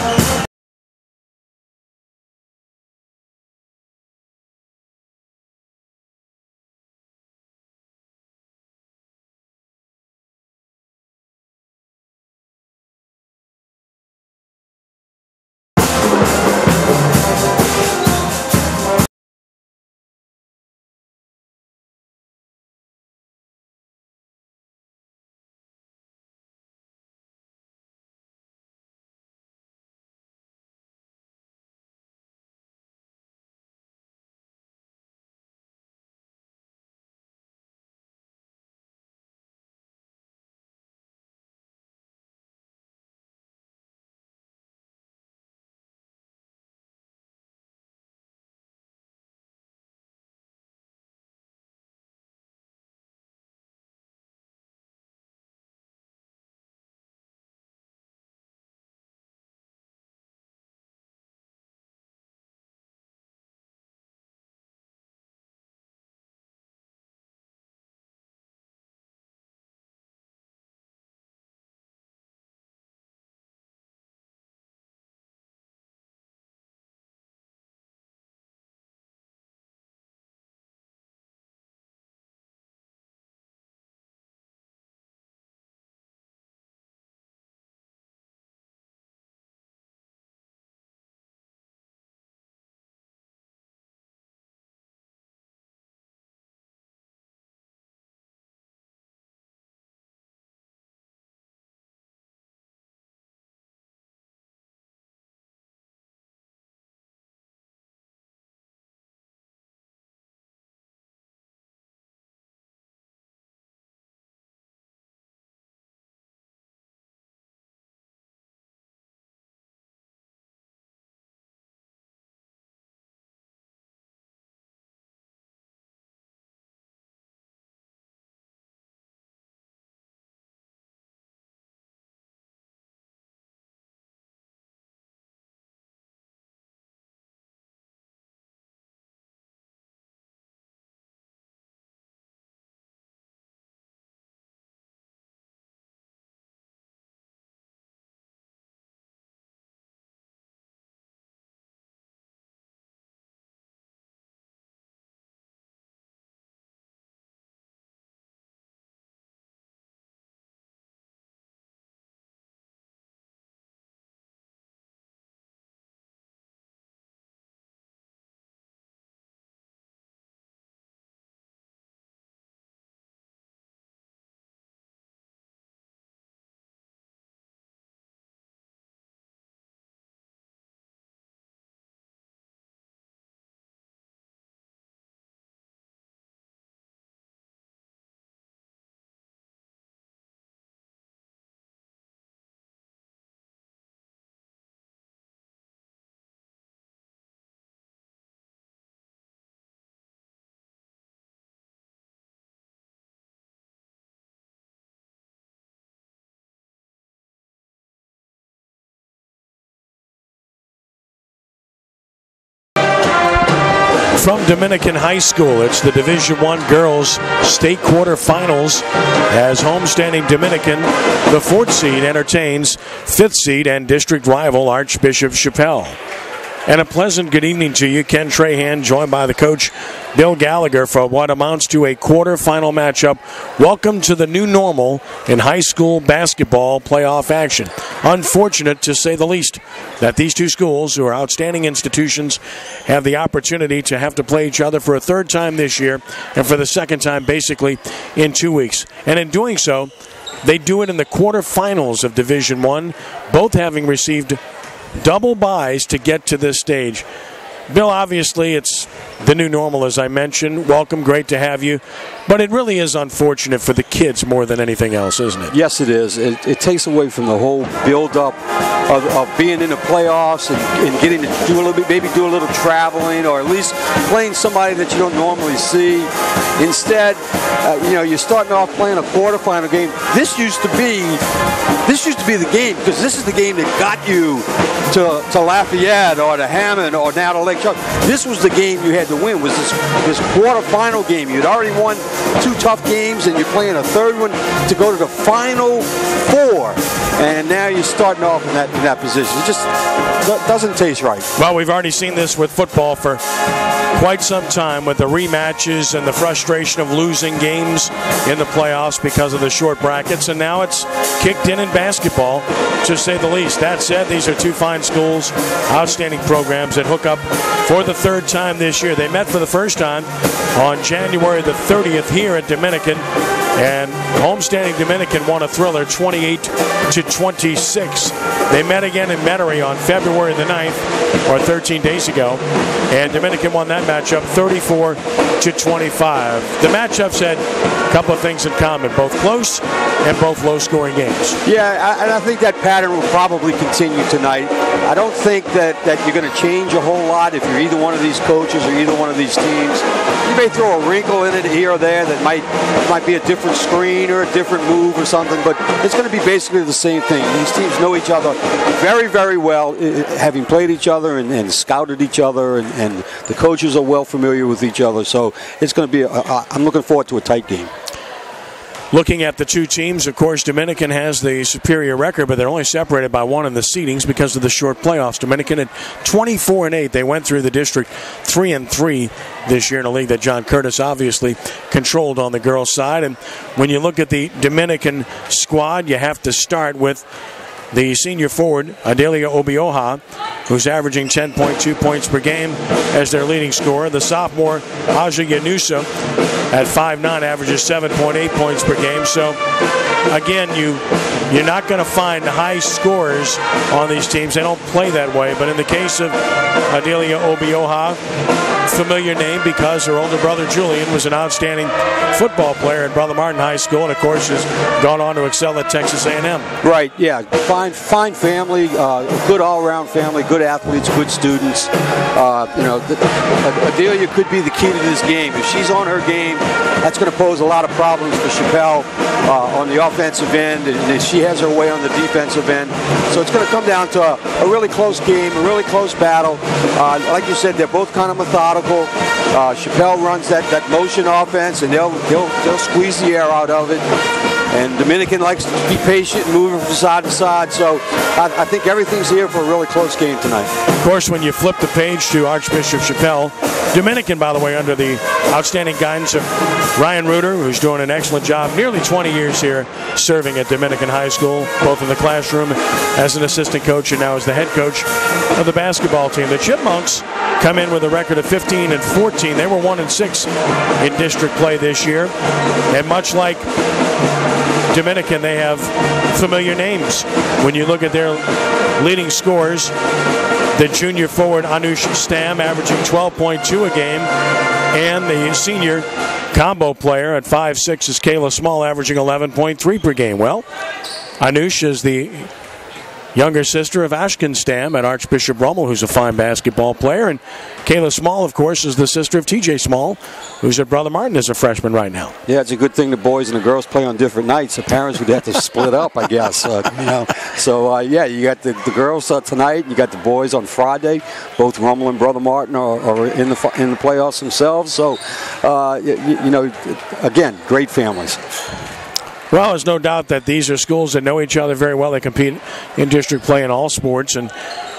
Thank you. From Dominican High School. It's the Division One girls state quarterfinals as homestanding Dominican, the fourth seed, entertains fifth seed and district rival Archbishop Chapelle. And a pleasant good evening to you. Ken Trahan, joined by the coach, Bill Gallagher, for what amounts to a quarterfinal matchup. Welcome to the new normal in high school basketball playoff action. Unfortunate, to say the least, that these two schools, who are outstanding institutions, have the opportunity to have to play each other for a third time this year and for the second time basically in two weeks. And in doing so, they do it in the quarterfinals of Division One, both having received double byes to get to this stage. Bill, obviously, it's the new normal, as I mentioned. Welcome, great to have you. But it really is unfortunate for the kids more than anything else, isn't it? Yes, it is. It, it takes away from the whole build-up of, of being in the playoffs and, and, getting to do a little bit, maybe do a little traveling, or at least playing somebody that you don't normally see. Instead, uh, you know, you're starting off playing a quarterfinal game. This used to be, this used to be the game because this is the game that got you to, to Lafayette or to Hammond or now to Lake Charles. This was the game you had to win. Was this this quarterfinal game? You'd already won two tough games, and you're playing a third one to go to the final four and now you're starting off in that in that position. It just doesn't taste right. Well, we've already seen this with football for quite some time with the rematches and the frustration of losing games in the playoffs because of the short brackets, and now it's kicked in in basketball, to say the least. That said, these are two fine schools, outstanding programs that hook up for the third time this year. They met for the first time on January the 30th here at Dominican. And homestanding Dominican won a thriller 28 to 26. They met again in Metairie on February the 9th, or 13 days ago, and Dominican won that matchup 34 to 25. The matchups had a couple of things in common, both close and both low-scoring games. Yeah, and I think that pattern will probably continue tonight. I don't think that, that you're going to change a whole lot if you're either one of these coaches or either one of these teams. You may throw a wrinkle in it here or there that might might be a different screen or a different move or something, but it's going to be basically the same thing. These teams know each other very, very well, having played each other and, and scouted each other, and, and, the coaches are well familiar with each other. So it's going to be. I'm looking forward to a tight game. Looking at the two teams, of course, Dominican has the superior record, but they're only separated by one in the seedings because of the short playoffs. Dominican at 24 and 8, they went through the district 3 and 3 this year in a league that John Curtis obviously controlled on the girls' side. And when you look at the Dominican squad, you have to start with the senior forward, Adelia Obioha, who's averaging 10.2 points per game as their leading scorer. The sophomore, Aja Yanusa, at 5'9", averages 7.8 points per game. So, again, you, you're not going to find high scores on these teams. They don't play that way. But in the case of Adelia Obioha, familiar name because her older brother Julian was an outstanding football player at Brother Martin High School, and of course has gone on to excel at Texas A&M. Right. Yeah. Fine. Fine family. Uh, good all-around family. Good athletes. Good students. Uh, you know, the, Adelia could be the key to this game. If she's on her game, that's going to pose a lot of problems for Chapelle uh, on the offensive end, and she has her way on the defensive end. So it's going to come down to a, a really close game, a really close battle. Uh, like you said, they're both kind of methodical. Uh, Chapelle runs that, that motion offense, and they'll, they'll, they'll squeeze the air out of it. And Dominican likes to be patient moving from side to side. So I, I, think everything's here for a really close game tonight. Of course, when you flip the page to Archbishop Chapelle, Dominican, by the way, under the outstanding guidance of Ryan Reuter, who's doing an excellent job, nearly 20 years here serving at Dominican High School, both in the classroom as an assistant coach and now as the head coach of the basketball team. The Chipmunks come in with a record of 15 and 14. They were 1 and 6 in district play this year. And much like Dominican, they have familiar names. When you look at their leading scores, the junior forward Anush Stam averaging 12.2 a game, and the senior combo player at 5'6 is Kayla Small averaging 11.3 per game. Well, Anush is the younger sister of Ashkin Stam at Archbishop Rummel, who's a fine basketball player. And Kayla Small, of course, is the sister of TJ Small, who's at Brother Martin as a freshman right now. Yeah, it's a good thing the boys and the girls play on different nights. The parents would have to split up, I guess. Uh, you know, so uh, yeah, you got the, the girls uh, tonight. You got the boys on Friday. Both Rummel and Brother Martin are, are in the in the playoffs themselves. So, uh, you, you know, again, great families. Well, there's no doubt that these are schools that know each other very well. They compete in district play in all sports, and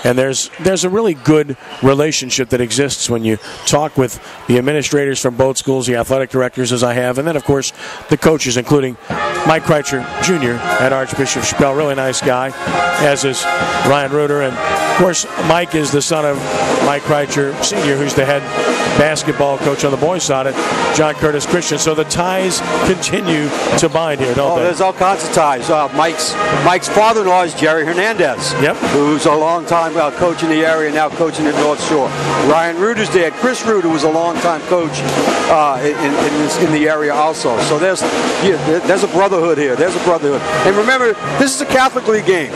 and there's there's a really good relationship that exists when you talk with the administrators from both schools, the athletic directors, as I have, and then of course the coaches, including Mike Krajcer Jr. at Archbishop Chapelle, really nice guy, as is Ryan Reuter, and of course Mike is the son of Mike Krajcer Sr., who's the head basketball coach on the boys' side at John Curtis Christian. So the ties continue to bind here, don't oh, they? There's all kinds of ties. Uh, Mike's Mike's father-in-law is Jerry Hernandez. Yep. Who's a long time uh, coach in the area, now coaching at North Shore. Ryan Reuter's dad, Chris Reuter, was a long-time coach uh, in, in, this, in, the area also. So there's yeah, there's a brotherhood here. There's a brotherhood. And remember, this is a Catholic League game.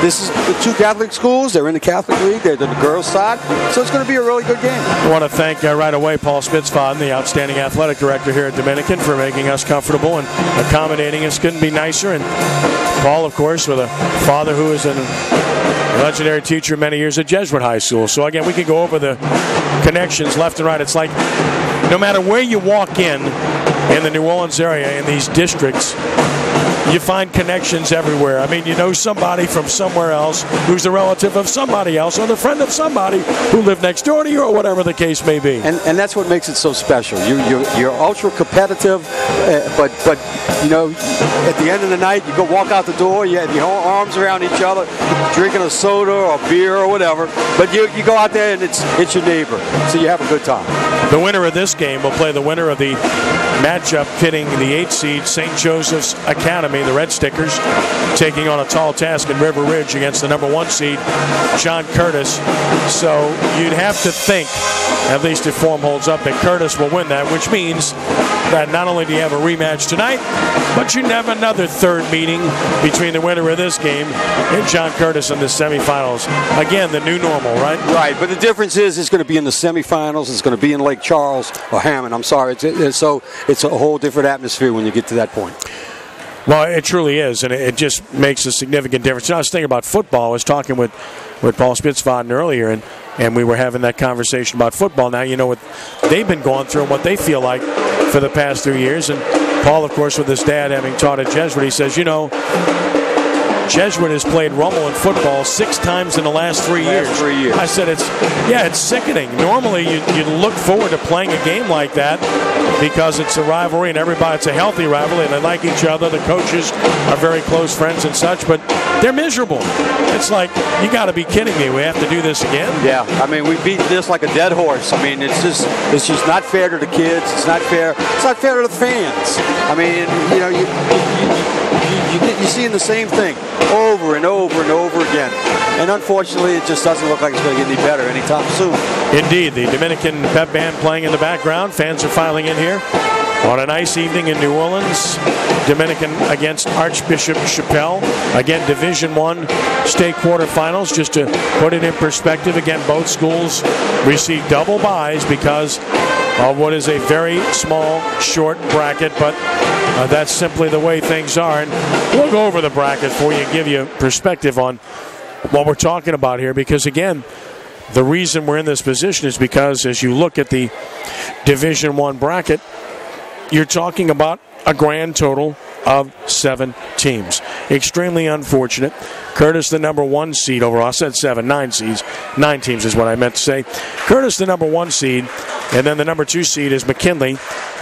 This is the two Catholic schools. They're in the Catholic League. They're the girls' side. So it's going to be a really good game. I want to thank uh, right away Paul Spitzfaden, the outstanding athletic director here at Dominican, for making us comfortable and accommodating us. Couldn't be nicer. And Paul, of course, with a father who is an legendary teacher many years at Jesuit High School. So again, we can go over the connections left and right. It's like no matter where you walk in in the New Orleans area in these districts, you find connections everywhere. I mean, you know somebody from somewhere else who's a relative of somebody else or the friend of somebody who lived next door to you or whatever the case may be. And, and that's what makes it so special. You, you're, you're ultra competitive, uh, but, but, you know, at the end of the night, you go walk out the door, you have your arms around each other, drinking a soda or beer or whatever, but you, you go out there and it's, it's your neighbor, so you have a good time. The winner of this game will play the winner of the matchup pitting the 8 seed St. Joseph's Academy, the Red Stickers, taking on a tall task in River Ridge against the number one seed John Curtis. So you'd have to think, at least if form holds up, that Curtis will win that, which means that not only do you have a rematch tonight, but you have another third meeting between the winner of this game and John Curtis in the semifinals. Again, the new normal, right? Right, but the difference is it's going to be in the semifinals. It's going to be in Lake Charles or Hammond. I'm sorry. It's, so it's a whole different atmosphere when you get to that point. Well, it truly is, and it just makes a significant difference. Know, I was thinking about football. I was talking with, with Paul Spitzfaden earlier, and, and we were having that conversation about football. Now, you know what they've been going through and what they feel like for the past three years. And Paul, of course, with his dad having taught at Jesuit, he says, you know, Jesuit has played Rummel in football six times in the last three last years. Three years. I said it's yeah, it's sickening. Normally, you you look forward to playing a game like that because it's a rivalry and everybody it's a healthy rivalry and they like each other. The coaches are very close friends and such, but they're miserable. It's like you got to be kidding me. We have to do this again. Yeah, I mean we beat this like a dead horse. I mean it's just it's just not fair to the kids. It's not fair. It's not fair to the fans. I mean you know you you, you, you, you're seeing the same thing over and over and over again. And unfortunately, it just doesn't look like it's going to get any better anytime soon. Indeed, the Dominican pep band playing in the background. Fans are filing in here on a nice evening in New Orleans. Dominican against Archbishop Chapelle. Again, Division One state quarterfinals. Just to put it in perspective, again, both schools receive double byes because of what is a very small, short bracket, but uh, that's simply the way things are. And we'll go over the bracket for you and give you perspective on what we're talking about here because, again, the reason we're in this position is because as you look at the Division One bracket, you're talking about a grand total of seven teams. Extremely unfortunate. Curtis, the number one seed overall. I said seven, nine seeds. Nine teams is what I meant to say. Curtis, the number one seed, and then the number two seed is McKinley,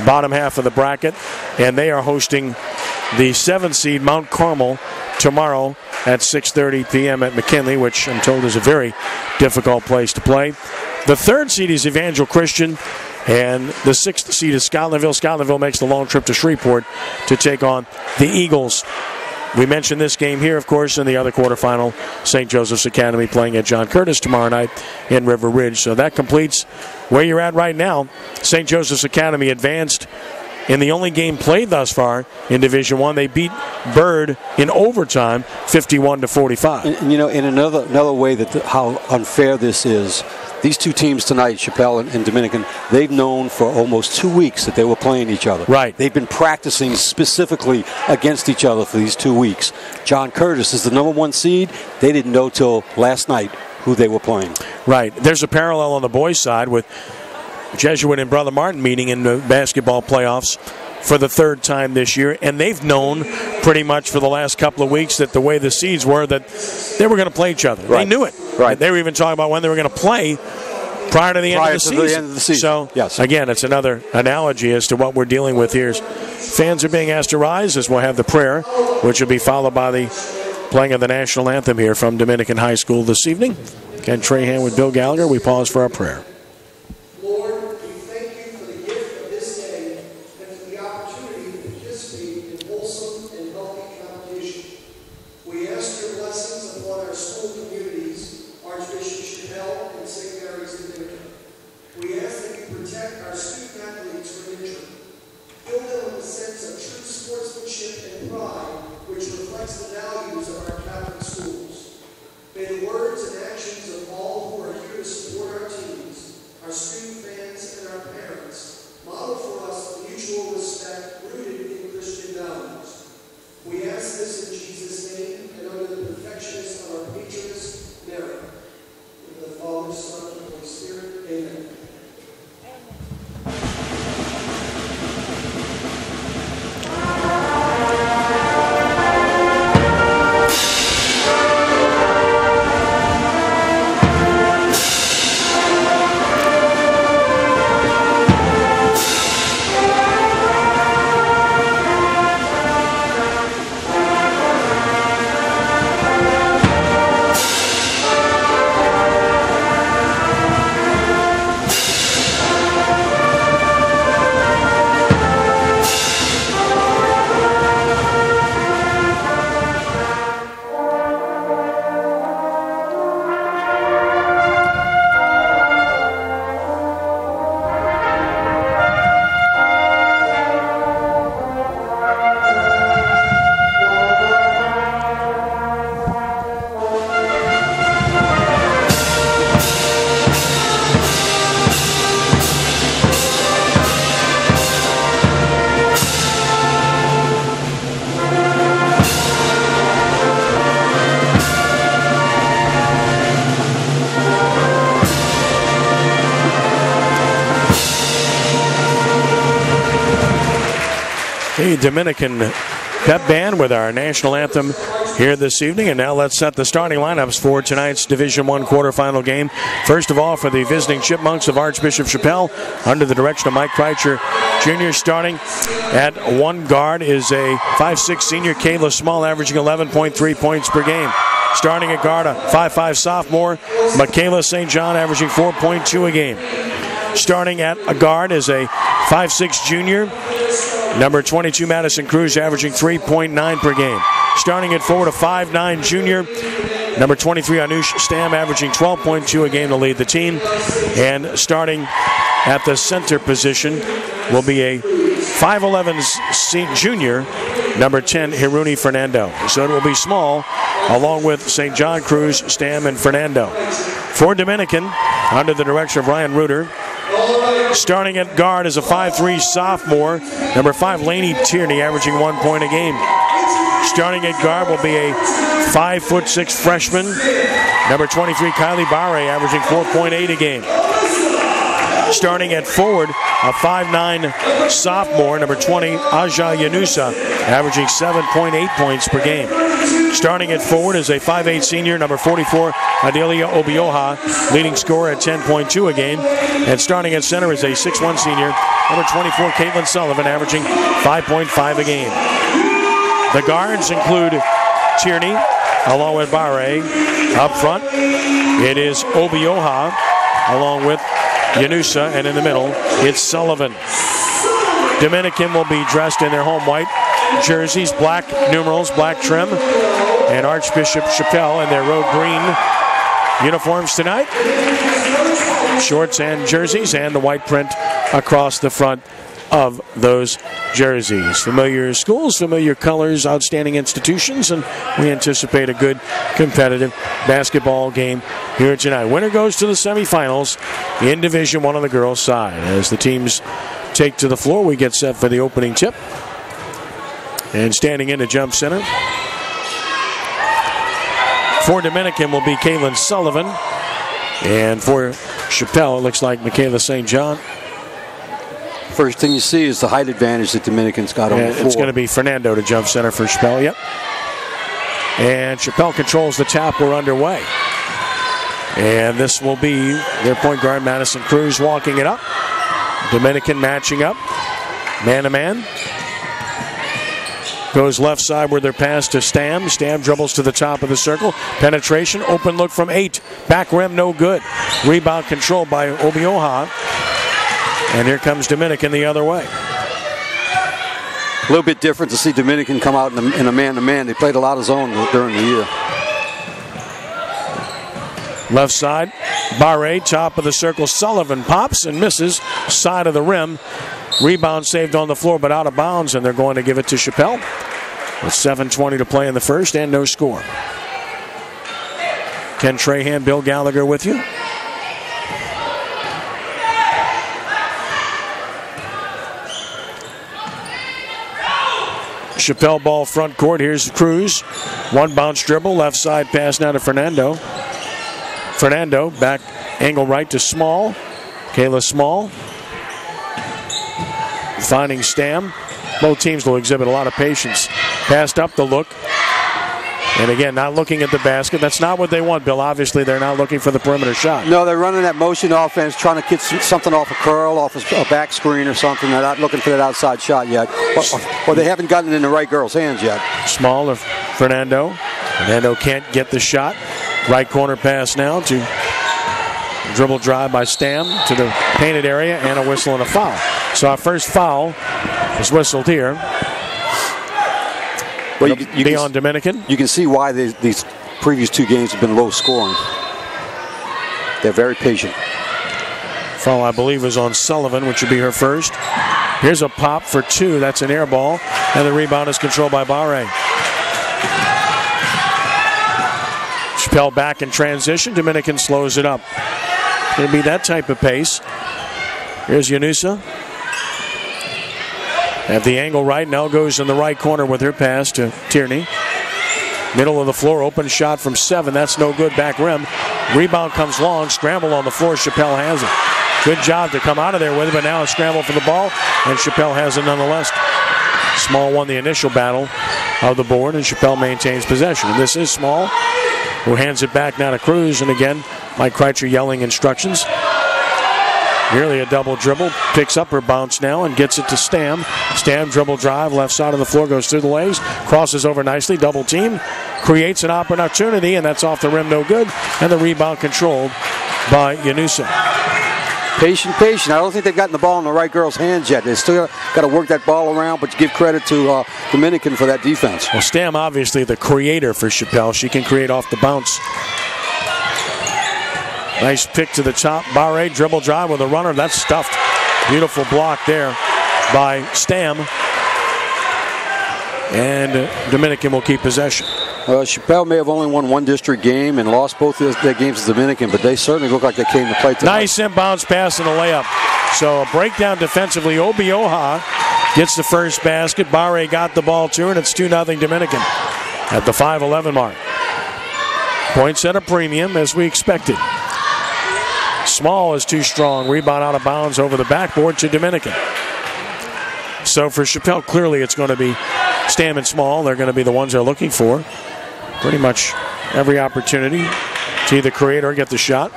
bottom half of the bracket, and they are hosting the seven seed Mount Carmel tomorrow at 6:30 p.m. at McKinley, which I'm told is a very difficult place to play. The third seed is Evangel Christian. And the sixth seed is Scotlandville. Scotlandville makes the long trip to Shreveport to take on the Eagles. We mentioned this game here, of course, in the other quarterfinal. St. Joseph's Academy playing at John Curtis tomorrow night in River Ridge. So that completes where you're at right now. St. Joseph's Academy advanced in the only game played thus far in Division One. They beat Byrd in overtime, 51 to 45. And, and, you know, in another another way that the, how unfair this is, these two teams tonight, Chapelle and, and, Dominican, they've known for almost two weeks that they were playing each other. Right. They've been practicing specifically against each other for these two weeks. John Curtis is the number one seed. They didn't know till last night who they were playing. Right. There's a parallel on the boys' side with Jesuit and Brother Martin meeting in the basketball playoffs for the third time this year, and they've known pretty much for the last couple of weeks that the way the seeds were that they were going to play each other. Right. They knew it. Right. They were even talking about when they were going to play prior to the, prior end, of the, to the end of the season. So yes. again, it's another analogy as to what we're dealing with here. Fans are being asked to rise as we'll have the prayer, which will be followed by the playing of the national anthem here from Dominican High School this evening. Ken Trahan with Bill Gallagher. We pause for our prayer. Dominican pep band with our national anthem here this evening. And now let's set the starting lineups for tonight's Division One quarterfinal game. First of all, for the visiting Chipmunks of Archbishop Chapelle, under the direction of Mike Krajcer Jr. Starting at one guard is a 5'6 senior Kayla Small, averaging 11.3 points per game. Starting at guard, a 5'5 sophomore, Michaela St. John, averaging 4.2 a game. Starting at a guard is a 5'6 junior, number 22 Madison Cruz, averaging 3.9 per game. Starting at forward, a 5'9 junior, number 23 Anush Stam, averaging 12.2 a game to lead the team. And starting at the center position will be a 5'11 junior, number 10 Hiruni Fernando. So it will be small, along with St. John Cruz, Stam, and Fernando. For Dominican, under the direction of Ryan Reuter, Starting at guard is a 5'3 sophomore, number 5 Laney Tierney, averaging one point a game. Starting at guard will be a 5'6 freshman, number 23 Kylie Barre, averaging 4.8 a game. Starting at forward, a 5'9 sophomore, number 20 Aja Yanusa, averaging 7.8 points per game. Starting at forward is a 5'8 senior, number 44 Adelia Obioha, leading scorer at 10.2 a game. And starting at center is a 6'1 senior, number 24 Caitlin Sullivan, averaging 5.5 a game. The guards include Tierney, along with Barre. Up front, it is Obioha, along with Yanusa, and in the middle, it's Sullivan. Dominican will be dressed in their home white jerseys, black numerals, black trim, and Archbishop Chapelle in their road green uniforms tonight. Shorts and jerseys, and the white print across the front of those jerseys. Familiar schools, familiar colors, outstanding institutions, and we anticipate a good competitive basketball game here tonight. Winner goes to the semifinals in Division One on the girls' side. As the teams take to the floor, we get set for the opening tip. And standing in the jump center for Dominican will be Kaylin Sullivan. And for Chapelle, it looks like Michaela St. John. First thing you see is the height advantage that Dominicans got over It's going to be Fernando to jump center for Chapelle. Yep. And Chapelle controls the tap. We're underway. And this will be their point guard, Madison Cruz, walking it up. Dominican matching up. Man to man. Goes left side with their pass to Stam. Stam dribbles to the top of the circle. Penetration. Open look from eight. Back rim, no good. Rebound controlled by Obioha. And here comes Dominican the other way. A little bit different to see Dominican come out in a man to man. They played a lot of zone during the year. Left side, Barre, top of the circle. Sullivan pops and misses, side of the rim. Rebound saved on the floor, but out of bounds, and they're going to give it to Chapelle. With 7.20 to play in the first and no score. Ken Trahan, Bill Gallagher with you. Chapelle ball front court. Here's Cruz. One bounce dribble, left side pass now to Fernando. Fernando back angle right to Small. Kayla Small. Finding Stam. Both teams will exhibit a lot of patience. Passed up the look. And again, not looking at the basket. That's not what they want, Bill. Obviously, they're not looking for the perimeter shot. No, they're running that motion offense, trying to get something off a curl, off a back screen or something. They're not looking for that outside shot yet. Or, they haven't gotten it in the right girl's hands yet. Small or Fernando. Fernando can't get the shot. Right corner pass now to dribble drive by Stam to the painted area and a whistle and a foul. So our first foul is whistled here. Well, you, you be on Dominican. You can see why they, these previous two games have been low scoring. They're very patient. Foul, I believe, is on Sullivan, which would be her first. Here's a pop for two. That's an air ball. And the rebound is controlled by Barre. Chapelle back in transition. Dominican slows it up. It'll be that type of pace. Here's Yanusa. At the angle right, now goes in the right corner with her pass to Tierney. Middle of the floor, open shot from seven. That's no good. Back rim. Rebound comes long. Scramble on the floor. Chapelle has it. Good job to come out of there with it, but now a scramble for the ball, and Chapelle has it nonetheless. Small won the initial battle of the board, and Chapelle maintains possession. And this is Small, who hands it back now to Cruz. And again, Mike Krajcer yelling instructions. Nearly a double dribble. Picks up her bounce now and gets it to Stam. Stam dribble drive, left side of the floor, goes through the legs, crosses over nicely, double team, creates an opportunity, and that's off the rim, no good. And the rebound controlled by Yanusa. Patient, patient. I don't think they've gotten the ball in the right girl's hands yet. They still got to work that ball around, but you give credit to uh, Dominican for that defense. Well, Stam, obviously the creator for Chapelle. She can create off the bounce. Nice pick to the top. Barre dribble drive with a runner. That's stuffed. Beautiful block there by Stam. And Dominican will keep possession. Uh, Chapelle may have only won one district game and lost both of their games to Dominican, but they certainly look like they came to play tonight. Nice inbounds pass and a layup. So a breakdown defensively. Obioha gets the first basket. Barre got the ball too, and it's 2 0 Dominican at the 5'11 mark. Points at a premium as we expected. Small is too strong. Rebound out of bounds over the backboard to Dominican. So for Chapelle, clearly it's going to be Stam and Small. They're going to be the ones they're looking for. Pretty much every opportunity to either create or get the shot.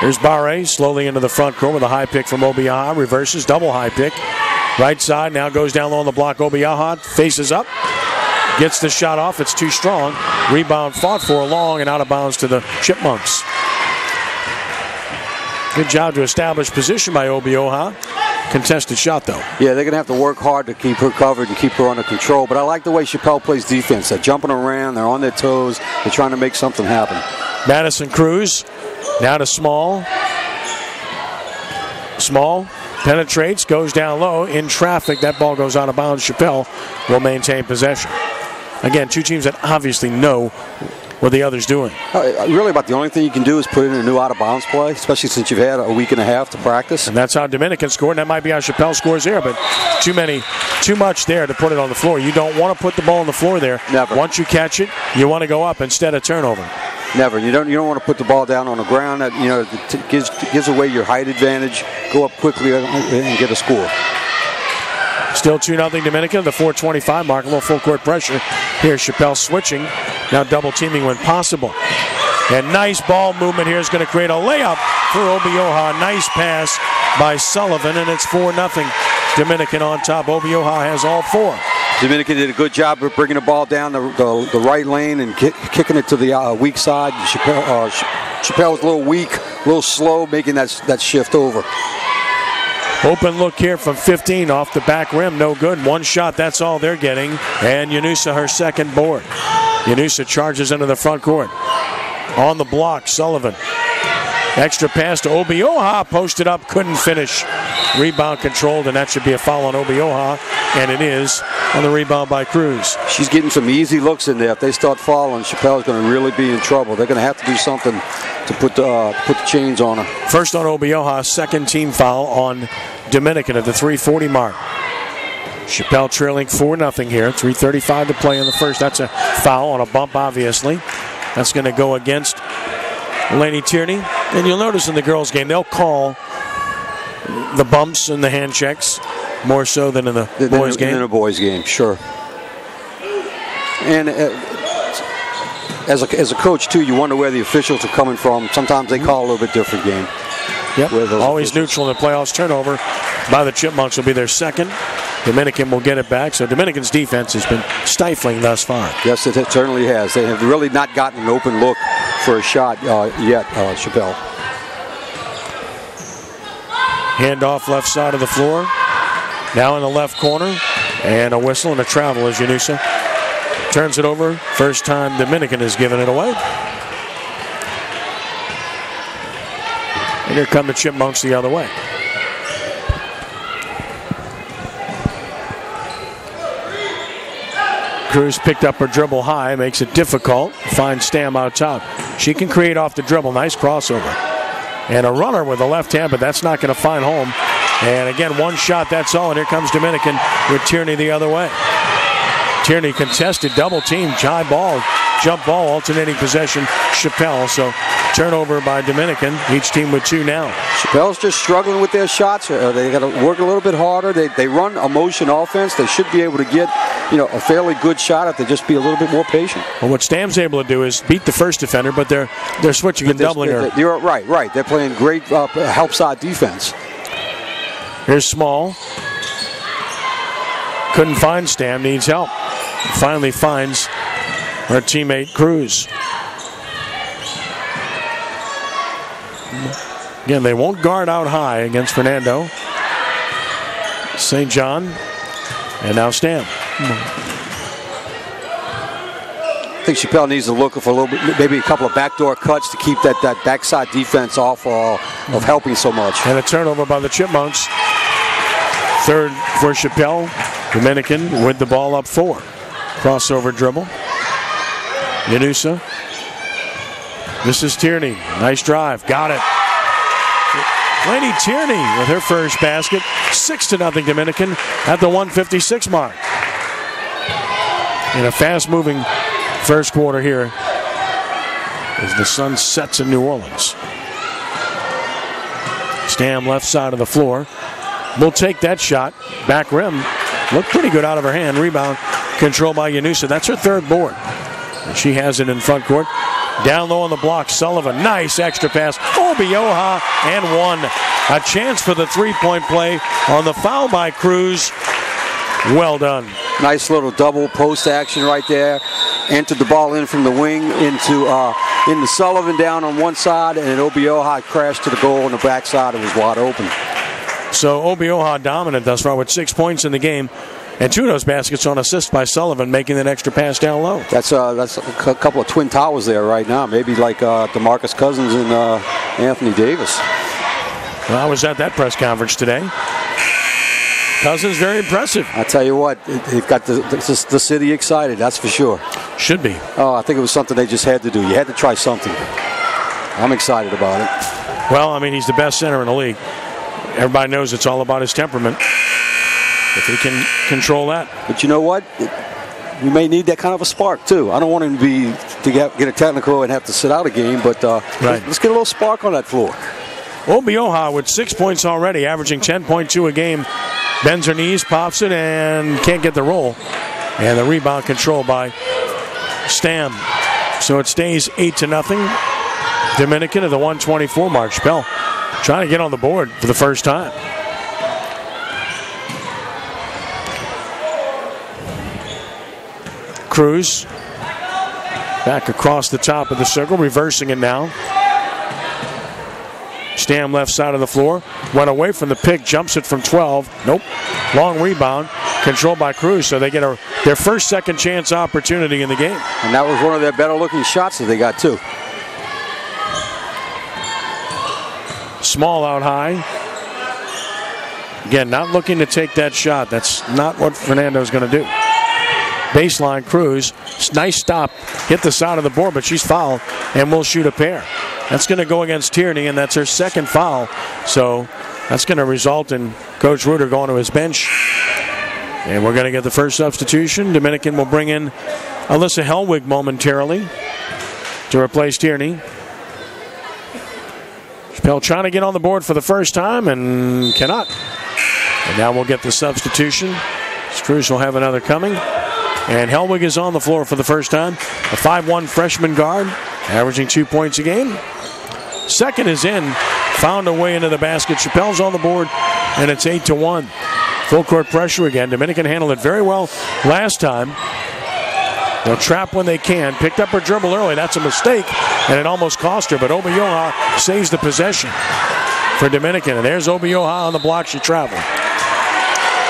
Here's Barre slowly into the front court with a high pick from Obioha. Reverses, double high pick. Right side now goes down low on the block. Obioha faces up. Gets the shot off. It's too strong. Rebound fought for long and out of bounds to the Chipmunks. Good job to establish position by Obioha. Contested shot, though. Yeah, they're going to have to work hard to keep her covered and keep her under control. But I like the way Chapelle plays defense. They're jumping around, they're on their toes, they're trying to make something happen. Madison Cruz now to Small. Small penetrates, goes down low in traffic. That ball goes out of bounds. Chapelle will maintain possession. Again, two teams that obviously know what the other's doing. Uh, really, about the only thing you can do is put in a new out of bounds play, especially since you've had a week and a half to practice. And that's how Dominican scored, and that might be how Chapelle scores there, but too many, too much there to put it on the floor. You don't want to put the ball on the floor there. Never. Once you catch it, you want to go up instead of turnover. Never. You don't. You don't want to put the ball down on the ground. That you know gives gives away your height advantage. Go up quickly and get a score. Still 2 0 Dominican, the 425 mark, a little full court pressure. Here, Chapelle switching, now double teaming when possible. And nice ball movement here is going to create a layup for Obioha. Nice pass by Sullivan, and it's 4 0. Dominican on top. Obioha has all four. Dominican did a good job of bringing the ball down the, the, the right lane and kick, kicking it to the uh, weak side. Chapelle, uh, Chapelle was a little weak, a little slow, making that, that shift over. Open look here from 15 off the back rim. No good. One shot, that's all they're getting. And Yanusa, her second board. Yanusa charges into the front court. On the block, Sullivan. Extra pass to Obioha. Posted up, couldn't finish. Rebound controlled, and that should be a foul on Obioha. And it is on the rebound by Cruz. She's getting some easy looks in there. If they start falling, Chapelle's going to really be in trouble. They're going to have to do something to put the, uh, put the chains on her. First on Obioha, second team foul on Dominican at the 340 mark. Chapelle trailing 4 0 here. 3.35 to play in the first. That's a foul on a bump, obviously. That's going to go against Laney Tierney. And you'll notice in the girls' game, they'll call the bumps and the hand checks more so than in the than, boys' game. In a boys' game, sure. And uh, as a, as a coach, too, you wonder where the officials are coming from. Sometimes they call a little bit different game. Yep. Always officials. neutral in the playoffs. Turnover by the Chipmunks will be their second. Dominican will get it back. So Dominican's defense has been stifling thus far. Yes, it certainly has. They have really not gotten an open look for a shot uh, yet, uh, Chapelle. Handoff left side of the floor. Now in the left corner. And a whistle and a travel as Yanusa turns it over. First time Dominican has given it away. And here come the Chipmunks the other way. Cruz picked up her dribble high, makes it difficult. Finds Stam out top. She can create off the dribble. Nice crossover. And a runner with a left hand, but that's not going to find home. And again, one shot, that's all. And here comes Dominican with Tierney the other way. Tierney contested, double team, high ball, jump ball, alternating possession, Chapelle. So turnover by Dominican. Each team with two now. Chapelle's just struggling with their shots. Uh, they got to work a little bit harder. They, they run a motion offense. They should be able to get, you know, a fairly good shot if they just be a little bit more patient. Well, what Stam's able to do is beat the first defender, but they're they're switching and doubling they're, her. You're right, right. They're playing great uh, help side defense. Here's Small. Couldn't find Stam, needs help. Finally finds her teammate Cruz. Again, they won't guard out high against Fernando. St. John. And now Stam. I think Chapelle needs to look for a little bit, maybe a couple of backdoor cuts to keep that, that backside defense off uh, of helping so much. And a turnover by the Chipmunks. Third for Chapelle. Dominican with the ball up four. Crossover dribble. Yanusa. This is Tierney. Nice drive. Got it. Laney Tierney with her first basket. Six to nothing Dominican at the 156 mark. In a fast moving first quarter here as the sun sets in New Orleans. Stam left side of the floor. Will take that shot. Back rim. Looked pretty good out of her hand. Rebound controlled by Yanusa. That's her third board. And she has it in front court. Down low on the block, Sullivan. Nice extra pass. Obi Obioha and one. A chance for the three point play on the foul by Cruz. Well done. Nice little double post action right there. Entered the ball in from the wing into uh, into Sullivan down on one side, and then Obioha crashed to the goal on the backside. It was wide open. So Obioha dominant thus far with six points in the game. And two of those baskets on assist by Sullivan, making that extra pass down low. That's uh, that's a c- couple of twin towers there right now. Maybe like uh, DeMarcus Cousins and uh, Anthony Davis. Well, I was at that press conference today. Cousins very impressive. I tell you what, it, they've got the, the, the city excited. That's for sure. Should be. Oh, I think it was something they just had to do. You had to try something. I'm excited about it. Well, I mean, he's the best center in the league. Everybody knows it's all about his temperament. If he can control that. But you know what? We may need that kind of a spark too. I don't want him to be to get, get a technical and have to sit out a game, but uh, Right. let's get a little spark on that floor. Obioha with six points already, averaging 10.2 a game. Bends her knees, pops it, and can't get the roll. And the rebound control by Stam. So it stays 8 to nothing. Dominican at the 124 mark. Spell trying to get on the board for the first time. Cruz back across the top of the circle, reversing it now. Stam left side of the floor. Went away from the pick, jumps it from 12. Nope. Long rebound. Controlled by Cruz. So they get a, their first second chance opportunity in the game. And that was one of their better looking shots that they got too. Small out high. Again, not looking to take that shot. That's not what Fernando's going to do. Baseline Cruz. Nice stop. Hit the side of the board, but she's fouled and will shoot a pair. That's going to go against Tierney, and that's her second foul. So that's going to result in Coach Reuter going to his bench. And we're going to get the first substitution. Dominican will bring in Alyssa Helwig momentarily to replace Tierney. Chapelle trying to get on the board for the first time and cannot. And now we'll get the substitution. Cruz will have another coming. And Helwig is on the floor for the first time. A 5-1 freshman guard, averaging two points a game. Second is in, found a way into the basket. Chapelle's on the board, and it's 8 to 1. Full court pressure again. Dominican handled it very well last time. They'll trap when they can. Picked up her dribble early. That's a mistake, and it almost cost her. But Obioha saves the possession for Dominican. And there's Obioha on the block. She traveled.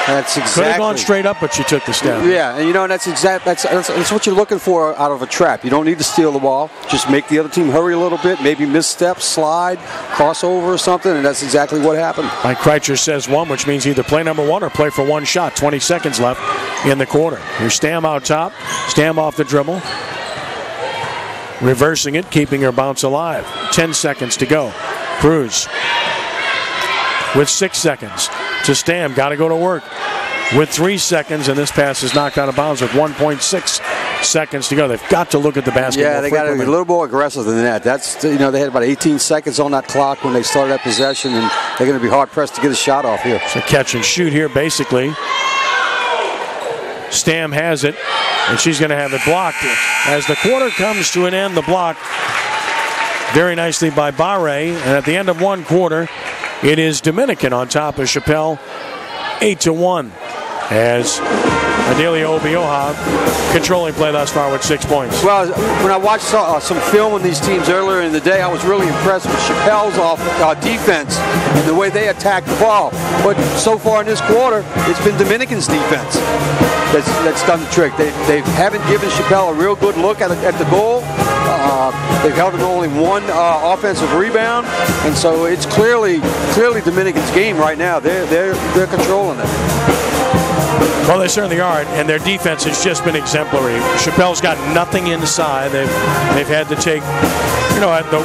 That's exactly. Could have gone straight up, but she took the step. Yeah, and you know that's exact. That's, that's that's what you're looking for out of a trap. You don't need to steal the ball. Just make the other team hurry a little bit. Maybe misstep, slide, crossover, or something, and that's exactly what happened. Mike Krajcer says one, which means either play number one or play for one shot. 20 seconds left in the quarter. Here's Stam out top. Stam off the dribble. Reversing it, keeping her bounce alive. 10 seconds to go. Cruz with six seconds to Stam. Got to go to work with three seconds, and this pass is knocked out of bounds with 1.6 seconds to go. They've got to look at the basket. Yeah, they got to be a little more aggressive than that. That's you know they had about 18 seconds on that clock when they started that possession, and they're going to be hard pressed to get a shot off here. So catch and shoot here, basically. Stam has it, and she's going to have it blocked. As the quarter comes to an end, the block very nicely by Barre, and at the end of one quarter, it is Dominican on top of Chapelle, eight to one. As Adelia Obioha controlling play thus far with six points. Well, when I watched uh, some film on these teams earlier in the day, I was really impressed with Chapelle's off uh, defense and the way they attack the ball. But so far in this quarter, it's been Dominican's defense that's, that's done the trick. They, they haven't given Chapelle a real good look at, at the goal. Uh, they've held him only one uh, offensive rebound, and so it's clearly clearly Dominican's game right now. They're they're they're controlling it. Well, they certainly are, and their defense has just been exemplary. Chapelle's got nothing inside. They've they've had to take, you know, the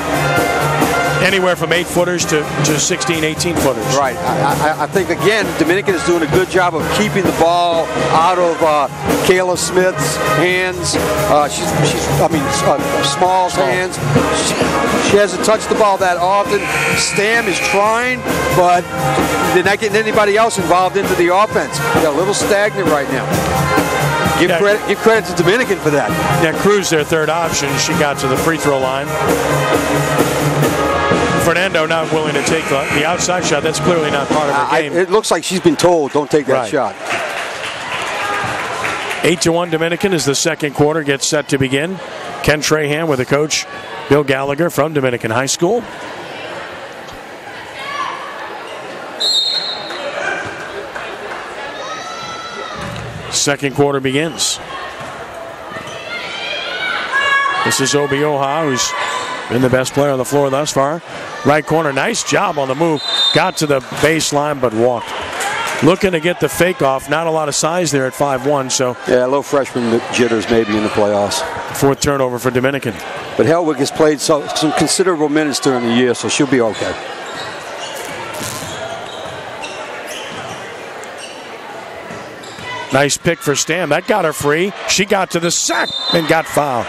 anywhere from eight footers to, to 16, 18 footers. Right. I, I, I, think, again, Dominican is doing a good job of keeping the ball out of uh, Kayla Smith's hands. Uh, she's, she's, I mean, uh, Small's hands. She, she, hasn't touched the ball that often. Stam is trying, but they're not getting anybody else involved into the offense. They're a little stagnant right now. Give, yeah. credit, give credit to Dominican for that. Yeah, Cruz, their third option. She got to the free throw line. Fernando not willing to take the, outside shot. That's clearly not part of her game. I, it looks like she's been told, don't take that right. shot. Eight to one Dominican as the second quarter gets set to begin. Ken Trahan with the coach Bill Gallagher from Dominican High School. Second quarter begins. This is Obioha, who's been the best player on the floor thus far. Right corner, nice job on the move. Got to the baseline, but walked. Looking to get the fake off. Not a lot of size there at 5 1. so. Yeah, low freshman jitters maybe in the playoffs. Fourth turnover for Dominican. But Helwig has played so, some considerable minutes during the year, so she'll be okay. Nice pick for Stam. That got her free. She got to the sack and got fouled.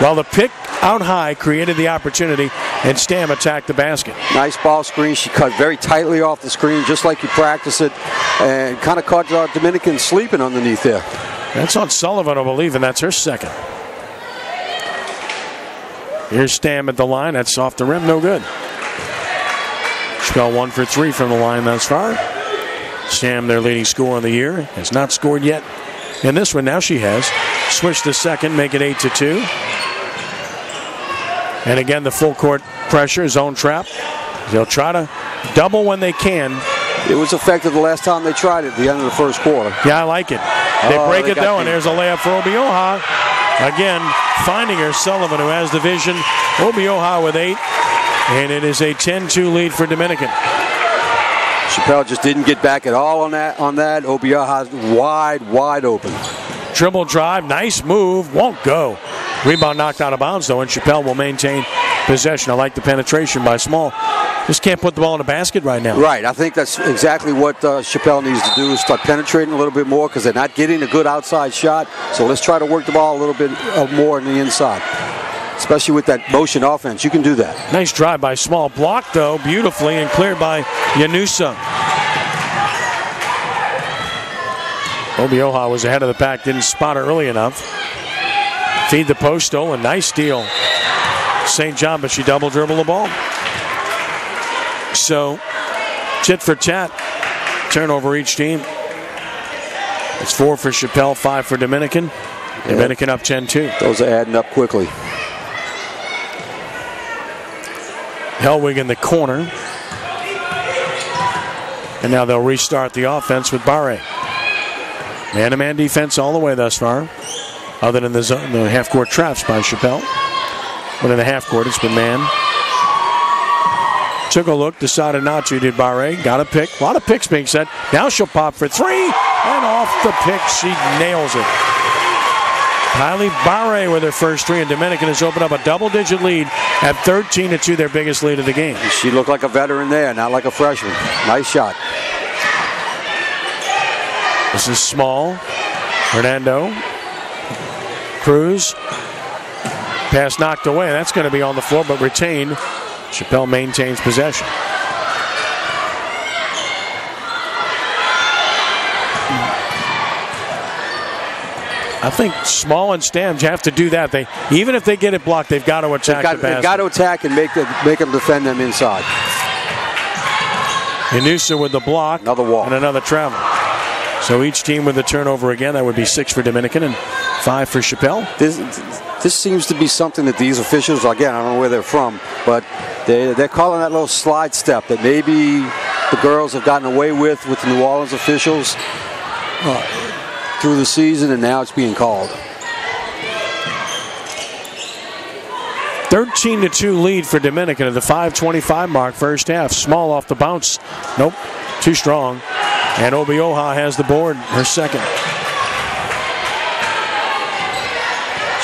Well, the pick out high created the opportunity, and Stam attacked the basket. Nice ball screen. She cut very tightly off the screen, just like you practice it, and kind of caught uh, Dominican sleeping underneath there. That's on Sullivan, I believe, and that's her second. Here's Stam at the line. That's off the rim, no good. Chapelle one for three from the line thus far. Stam, their leading scorer of the year, has not scored yet in this one. Now she has. Switch the second, make it 8 to 2. And again, the full court pressure, zone trap. They'll try to double when they can. It was effective the last time they tried it at the end of the first quarter. Yeah, I like it. They oh, break they it though, and there's a layup for Obioha. Again, finding her Sullivan, who has the vision. Obioha with eight, and it is a 10-2 lead for Dominican. Chapelle just didn't get back at all on that. On that, Obioha's wide, wide open. Dribble drive, nice move, won't go. Rebound knocked out of bounds though, and Chapelle will maintain possession. I like the penetration by Small. Just can't put the ball in the basket right now. Right. I think that's exactly what uh, Chapelle needs to do is start penetrating a little bit more because they're not getting a good outside shot. So let's try to work the ball a little bit uh, more on the inside especially with that motion offense. You can do that. Nice drive by Small. Blocked, though, beautifully and cleared by Yanusa. Obioha was ahead of the pack, didn't spot her early enough. Feed the post, stolen. Nice steal. St. John, but she double dribble the ball. So, tit for tat. Turnover each team. It's four for Chapelle, five for Dominican. Dominican up 10 2. Those are adding up quickly. Helwig in the corner. And now they'll restart the offense with Barre. Man to man defense all the way thus far, other than the, zone, the half court traps by Chapelle. But in the half court, it's been man. Took a look, decided not to, did Barre. Got a pick. A lot of picks being said. Now she'll pop for three. And off the pick, she nails it. Kylie Barre with her first three, and Dominican has opened up a double digit lead at 13 to 2, their biggest lead of the game. She looked like a veteran there, not like a freshman. Nice shot. This is small. Hernando Cruz. Pass knocked away. That's going to be on the floor, but retained. Chapelle maintains possession. I think Small and Stams have to do that. They even if they get it blocked, they've got to attack They've got, the they've got to attack and make them, make them defend them inside. Yanusa with the block. Another walk. And another travel. So each team with a turnover again. That would be six for Dominican and five for Chapelle. This, this seems to be something that these officials, again, I don't know where they're from, but they, they're calling that little slide step that maybe the girls have gotten away with with the New Orleans officials uh, through the season, and now it's being called. 13 to 2 lead for Dominican at the 525 mark first half. Small off the bounce. Nope. Too strong. And Obioha has the board, her second.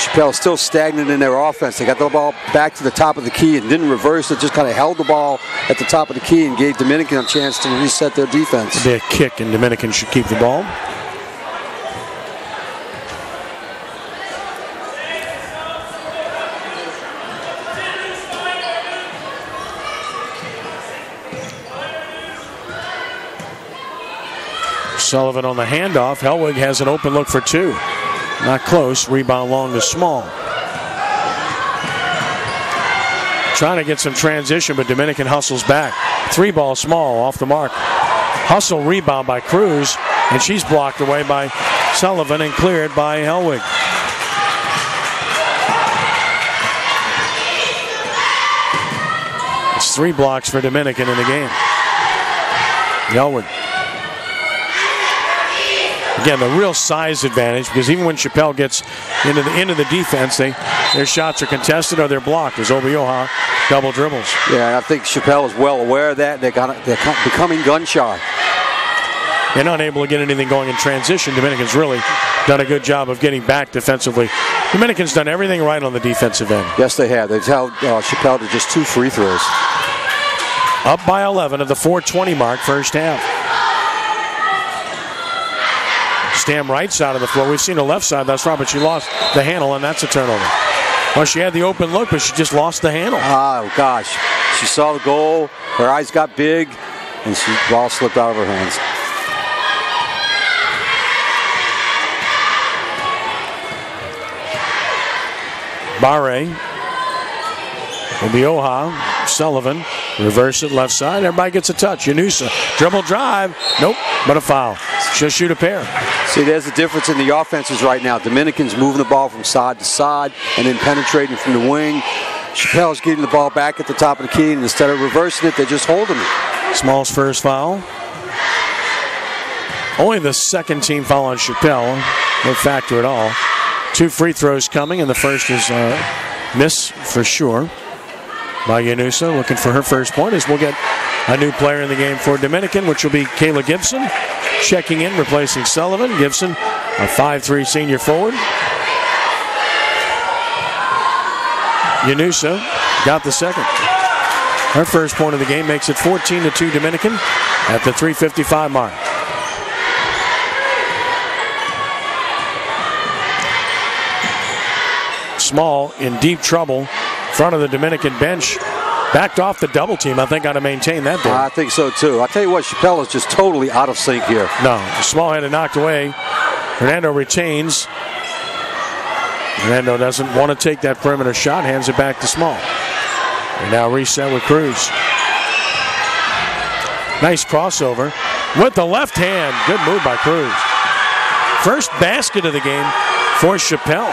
Chapelle still stagnant in their offense. They got the ball back to the top of the key and didn't reverse it, just kind of held the ball at the top of the key and gave Dominican a chance to reset their defense. A kick, and Dominican should keep the ball. Sullivan on the handoff. Helwig has an open look for two. Not close. Rebound long to small. Trying to get some transition, but Dominican hustles back. Three ball small off the mark. Hustle rebound by Cruz, and she's blocked away by Sullivan and cleared by Helwig. It's three blocks for Dominican in the game. Helwig. Again, the real size advantage because even when Chapelle gets into the into the defense, they their shots are contested or they're blocked. As Obioha double dribbles. Yeah, I think Chapelle is well aware of that. They're, they're becoming gun shy. and unable to get anything going in transition. Dominican's really done a good job of getting back defensively. Dominican's done everything right on the defensive end. Yes, they have. They've held uh, Chapelle to just two free throws. Up by 11 at the 420 mark, first half. Stam right side of the floor. We've seen the left side thus far, but she lost the handle, and that's a turnover. Well, she had the open look, but she just lost the handle. Oh, gosh. She saw the goal. Her eyes got big, and she ball slipped out of her hands. Barre. Obioha. Sullivan. Reverse it left side. Everybody gets a touch. Yanusa. Dribble drive. Nope. But a foul. She'll shoot a pair. See, there's a difference in the offenses right now. Dominicans moving the ball from side to side and then penetrating from the wing. Chapelle's getting the ball back at the top of the key, and instead of reversing it, they're just holding it. Small's first foul. Only the second team foul on Chapelle. No factor at all. Two free throws coming, and the first is uh, miss for sure by Yanusa, looking for her first point as we'll get a new player in the game for Dominican, which will be Kayla Gibson, checking in, replacing Sullivan. Gibson, a 5-3 senior forward. Yanusa got the second. Her first point of the game makes it 14 to 2 Dominican at the 355 mark. Small in deep trouble, front of the Dominican bench. Backed off the double team. I think got to maintain that. There. I think so too. I tell you what, Chapelle is just totally out of sync here. No, Small had it knocked away. Hernando retains. Hernando doesn't want to take that perimeter shot, hands it back to Small. And now reset with Cruz. Nice crossover with the left hand. Good move by Cruz. First basket of the game for Chapelle.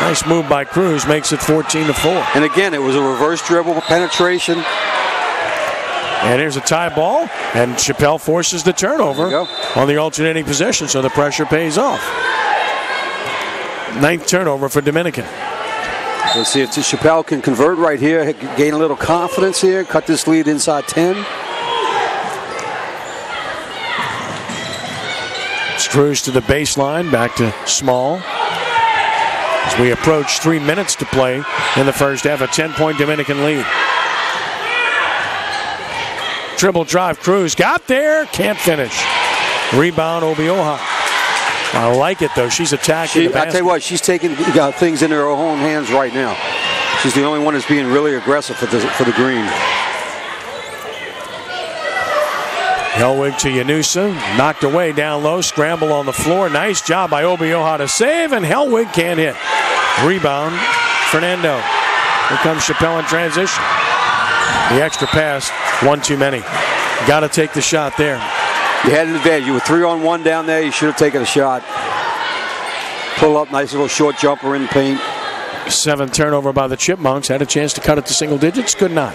Nice move by Cruz makes it 14 to 4. And again, it was a reverse dribble penetration. And here's a tie ball, and Chapelle forces the turnover on the alternating possession, so the pressure pays off. Ninth turnover for Dominican. Let's see if Chapelle can convert right here, gain a little confidence here, cut this lead inside 10. Cruz to the baseline, back to Small. As we approach three minutes to play in the first half, a 10 point Dominican lead. Dribble drive, Cruz got there, can't finish. Rebound, Obioha. I like it though. She's attacking. She, I tell you what, she's taking uh, things into her own hands right now. She's the only one that's being really aggressive for the for the green. Hellwig to Yanusa, knocked away down low, scramble on the floor. Nice job by Obioha to save, and Hellwig can't hit. Rebound, Fernando. Here comes Chapelle in transition. The extra pass, one too many. Got to take the shot there. You had an advantage. You were three on one down there. You should have taken a shot. Pull up, nice little short jumper in paint. Seventh turnover by the Chipmunks. Had a chance to cut it to single digits. Could not.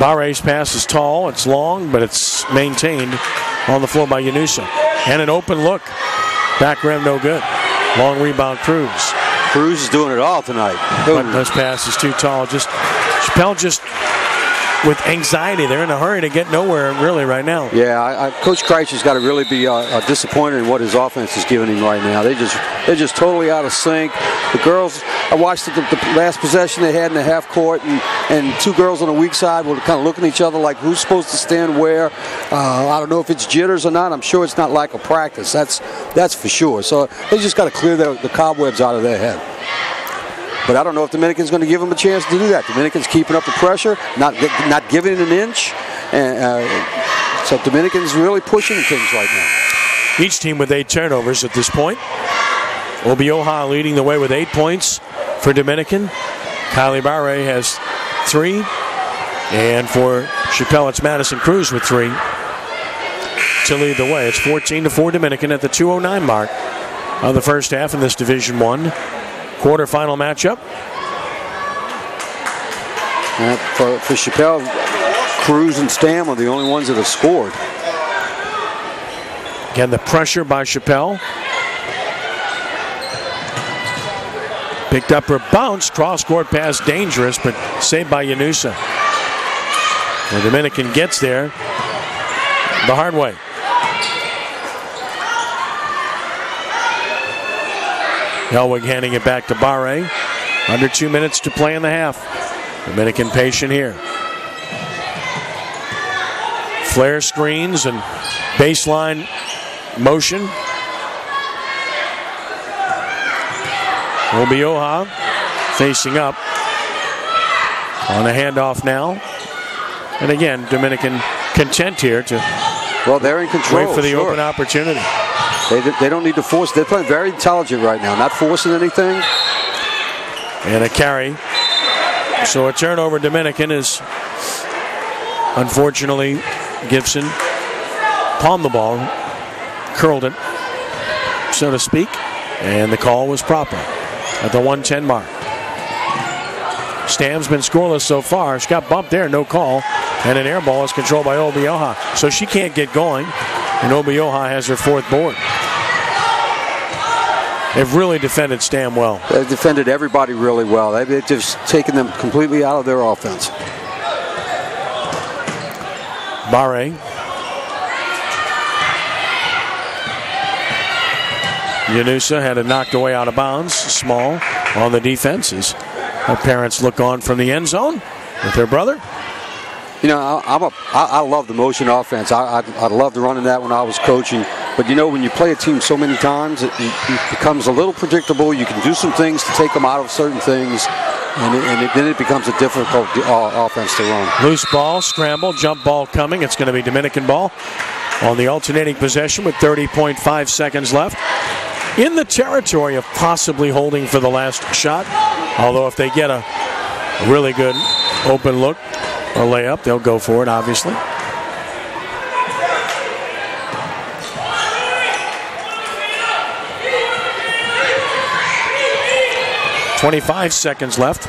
Barre's pass is tall, it's long, but it's maintained on the floor by Yanusa. And an open look. Back rim, no good. Long rebound, Cruz. Cruz is doing it all tonight. But this pass is too tall. Just Chapelle just with anxiety. They're in a hurry to get nowhere really right now. Yeah, I, I, Coach Kreitz has got to really be uh, uh, disappointed in what his offense is giving him right now. They just they're just totally out of sync. The girls, I watched the, the last possession they had in the half court, and, and two girls on the weak side were kind of looking at each other like who's supposed to stand where. Uh, I don't know if it's jitters or not. I'm sure it's not lack of practice. That's that's for sure. So they just got to clear the, the cobwebs out of their head. But I don't know if Dominican's going to give them a chance to do that. Dominican's keeping up the pressure, not not giving it an inch, and uh, so Dominican's really pushing things right now. Each team with eight turnovers at this point. Obioha leading the way with eight points for Dominican. Kylie Barre has three, and for Chapelle it's Madison Cruz with three to lead the way. It's 14 to four Dominican at the 209 mark of the first half in this Division One quarterfinal matchup. And for, for Chapelle, Cruz and Stam are the only ones that have scored. Again, the pressure by Chapelle. Picked up her bounce, cross court pass dangerous, but saved by Yanusa. The Dominican gets there the hard way. Hellwig handing it back to Barre. Under two minutes to play in the half. Dominican patient here. Flare screens and baseline motion. Obioha facing up on a handoff now. And again, Dominican content here to well, they're in control. Wait for the sure. open opportunity. They, they don't need to force. They're playing very intelligent right now, not forcing anything. And a carry. So a turnover. Dominican is unfortunately Gibson palmed the ball, curled it, so to speak, and the call was proper at the 110 mark. Stam's been scoreless so far. She got bumped there, no call. And an air ball is controlled by Obioha. So she can't get going. And Obioha has her fourth board. They've really defended Stam well. They've defended everybody really well. They've just taken them completely out of their offense. Barre. Yanusa had it knocked away out of bounds. Small on the defenses. Her parents look on from the end zone with their brother. You know, I, I'm a, I, I love the motion offense. I, I, I loved running that when I was coaching. But you know, when you play a team so many times, it, it becomes a little predictable. You can do some things to take them out of certain things, and, it, and it, then it becomes a difficult uh, offense to run. Loose ball, scramble, jump ball coming. It's going to be Dominican ball on the alternating possession with 30.5 seconds left. In the territory of possibly holding for the last shot. Although, if they get a really good open look or layup, they'll go for it, obviously. Twenty-five seconds left.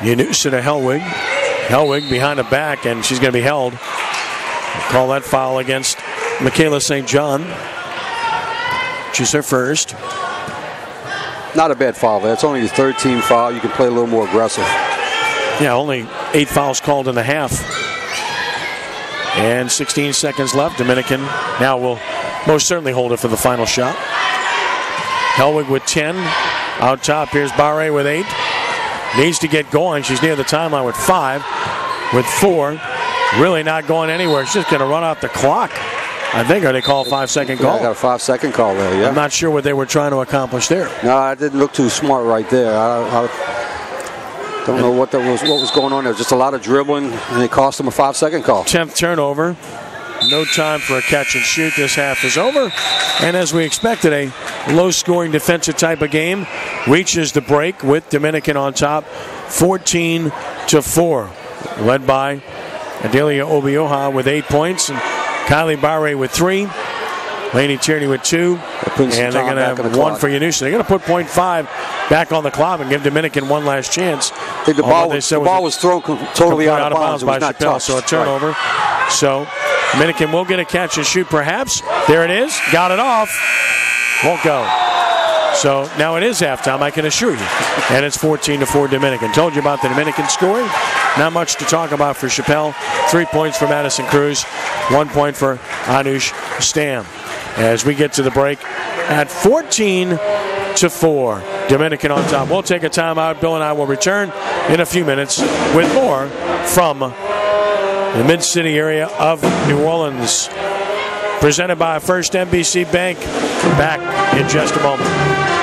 Yanusa to Hellwig. Hellwig behind the back, and she's going to be held. Call that foul against Michaela St. John. She's her first. Not a bad foul That's only the third team foul. You can play a little more aggressive. Yeah, only eight fouls called in the half. And 16 seconds left. Dominican now will most certainly hold it for the final shot. Hellwig with 10. Out top, here's Barre with 8. Needs to get going. She's near the timeline with 5. with four. Really not going anywhere. She's just going to run out the clock. I think, or they call a five second Yeah, I call. got a five second call there. Yeah. I'm not sure what they were trying to accomplish there. No, I didn't look too smart right there. I, I don't know what that was. What was going on there? Just a lot of dribbling, and it cost them a five-second call. 10th turnover. No time for a catch and shoot. This half is over. And as we expected, a low scoring defensive type of game reaches the break with Dominican on top 14 to 4. Led by Adelia Obioha with eight points and Kylie Barre with three. Laney Tierney with two. And they're going to back on have one for Yanusa. They're going to put point five back on the clock and give Dominican one last chance. The ball, was, the was ball was thrown totally out, of bounds. By Chapelle, touched. so a Right. turnover. So Dominican will get a catch and shoot, perhaps. There it is. Got it off. Won't go. So now it is halftime, I can assure you. And it's 14 to 4 Dominican. Told you about the Dominican scoring. Not much to talk about for Chapelle. Three points for Madison Cruz, one point for Anush Stam. As we get to the break at 14 to 4. Dominican on top. We'll take a timeout. Bill and I will return in a few minutes with more from the Mid City area of New Orleans. Presented by First NBC Bank. Back in just a moment.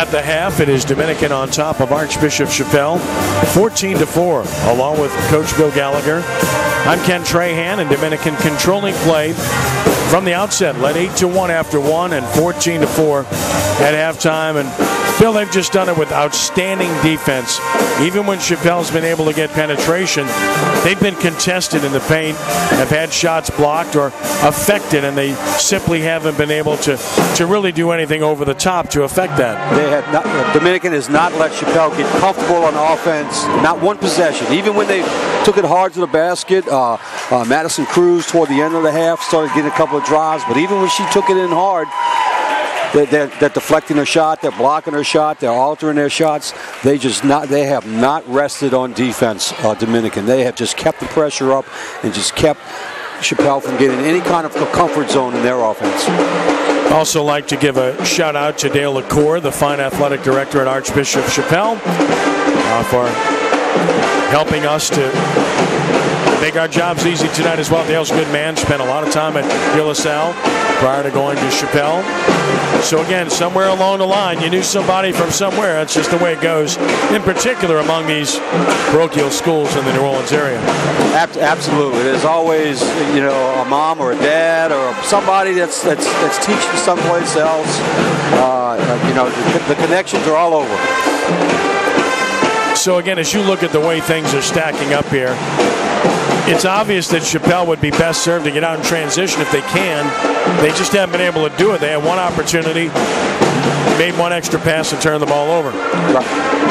At the half, it is Dominican on top of Archbishop Chapelle, 14 to 4, along with Coach Bill Gallagher. I'm Ken Trahan, and Dominican controlling play from the outset. Led 8 to 1 after 1 and 14 to 4 at halftime. And Bill, they've just done it with outstanding defense. Even when Chapelle's been able to get penetration, they've been contested in the paint, have had shots blocked or affected, and they simply haven't been able to, to really do anything over the top to affect that. They have not, Dominican has not let Chapelle get comfortable on offense, not one possession. Even when they took it hard to the basket, uh, uh, Madison Cruz toward the end of the half started getting a couple of drives, but even when she took it in hard, they're, they're, deflecting her shot, they're blocking her shot, they're altering their shots. They just not they have not rested on defense, uh, Dominican. They have just kept the pressure up and just kept Chappelle from getting any kind of comfort zone in their offense. Also, like to give a shout out to Dale LaCour, the fine athletic director at Archbishop Chappelle, uh, for helping us to make our jobs easy tonight as well. Dale's a good man. Spent a lot of time at De La Salle prior to going to Chapelle. So again, somewhere along the line, you knew somebody from somewhere. That's just the way it goes. In particular, among these parochial schools in the New Orleans area. Absolutely, there's always you know a mom or a dad or somebody that's that's, that's teaching someplace else. Uh, you know, the, the connections are all over. So again, as you look at the way things are stacking up here, it's obvious that Chappelle would be best served to get out in transition if they can. They just haven't been able to do it. They had one opportunity, made one extra pass and turned the ball over.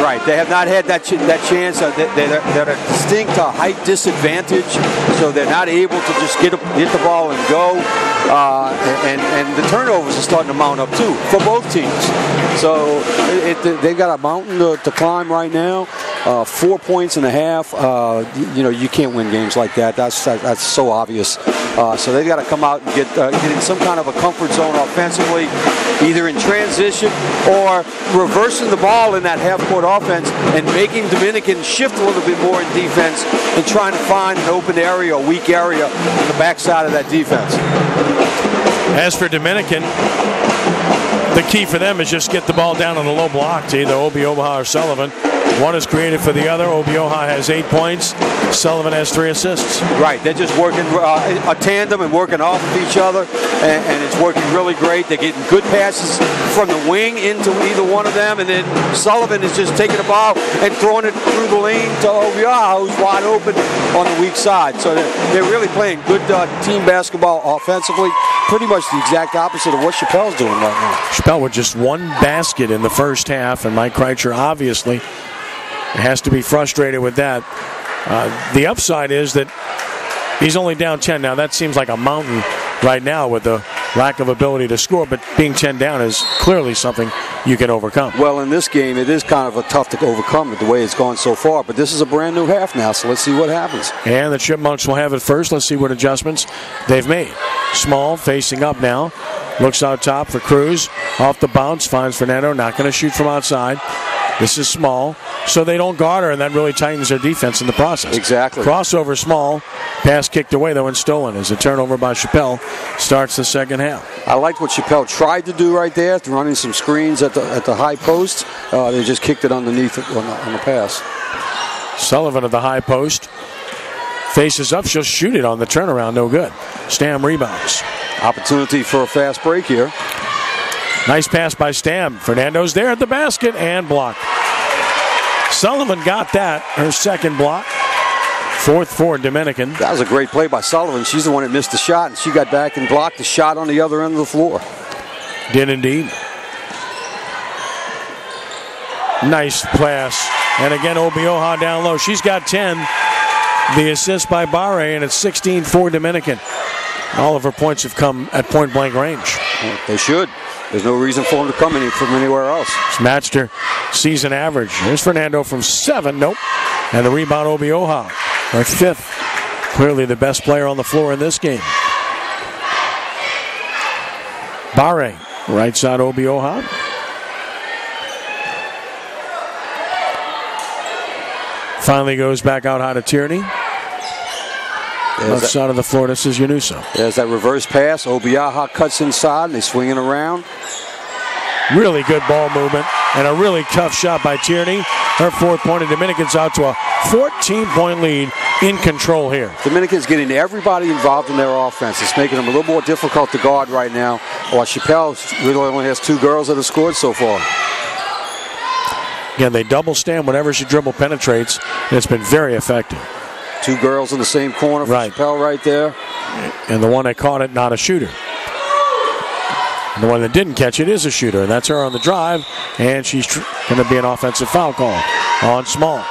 Right. They have not had that ch- that chance. Uh, they, are at a distinct uh, height disadvantage, so they're not able to just get, a, get the ball and go. Uh, and, and the turnovers are starting to mount up too for both teams. So it, it, they've got a mountain to, to climb right now. Uh, four points and a half. Uh, you know, you can't win games like that. That's that's so obvious. Uh, so they've got to come out and get uh, get in some kind of a comfort zone offensively, either in transition or reversing the ball in that half-court offense and making Dominican shift a little bit more in defense and trying to find an open area, a weak area on the backside of that defense. As for Dominican, the key for them is just get the ball down on the low block to either Obi Obioha or Sullivan. One is created for the other. Obioha has eight points. Sullivan has three assists. Right. They're just working uh, a tandem and working off of each other, and, and, it's working really great. They're getting good passes from the wing into either one of them, and then Sullivan is just taking the ball and throwing it through the lane to Obioha, who's wide open on the weak side. So they're, they're really playing good uh, team basketball offensively. Pretty much the exact opposite of what Chapelle's doing right now. Chapelle with just one basket in the first half, and Mike Krajcer obviously has to be frustrated with that. Uh, the upside is that he's only down 10 now. That seems like a mountain right now with the lack of ability to score, but being 10 down is clearly something you can overcome. Well, in this game, it is kind of a tough to overcome the way it's gone so far, but this is a brand new half now, so let's see what happens. And the Chipmunks will have it first. Let's see what adjustments they've made. Small facing up now. Looks out top for Cruz. Off the bounce, finds Fernando. Not going to shoot from outside. This is small, so they don't guard her, and that really tightens their defense in the process. Exactly. Crossover small, pass kicked away though and stolen as a turnover by Chapelle starts the second half. I liked what Chapelle tried to do right there, running some screens at the at the high post. Uh, they just kicked it underneath on the, on the pass. Sullivan at the high post faces up. She'll shoot it on the turnaround. No good. Stam rebounds. Opportunity for a fast break here. Nice pass by Stam. Fernando's there at the basket and blocked. Sullivan got that, her second block. Fourth for Dominican. That was a great play by Sullivan. She's the one that missed the shot, and she got back and blocked the shot on the other end of the floor. Did indeed. Nice pass. And again, Obioha down low. She's got 10. The assist by Barre, and it's 16 for Dominican. All of her points have come at point blank range. They should. There's no reason for him to come in from anywhere else. It's matched her season average. Here's Fernando from seven. Nope. And the rebound, Obioha, our fifth. Clearly the best player on the floor in this game. Barre, right side, Obioha. Finally goes back out high to Tierney. Left side of the floor, this is Yanusa. There's that reverse pass. Obioha cuts inside and they swing it around. Really good ball movement and a really tough shot by Tierney. Her fourth point. point, and Dominicans out to a 14 point lead in control here. Dominicans getting everybody involved in their offense. It's making them a little more difficult to guard right now. While Chapelle really only has two girls that have scored so far. Again, they double stand whenever she dribble penetrates, and it's been very effective. Two girls in the same corner for Right. Chapelle right there. And the one that caught it, not a shooter. And the one that didn't catch it is a shooter, and that's her on the drive, and she's tr- going to be an offensive foul call on Small.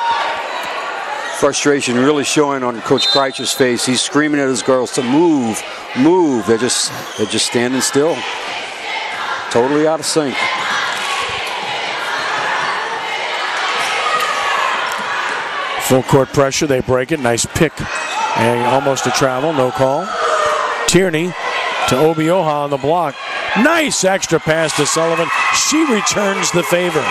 Frustration really showing on Coach Krajcer's face. He's screaming at his girls to move, move. They're just they're just standing still. Totally out of sync. Full court pressure, they break it. Nice pick. And almost a travel, no call. Tierney to Obioha on the block. Nice extra pass to Sullivan. She returns the favor.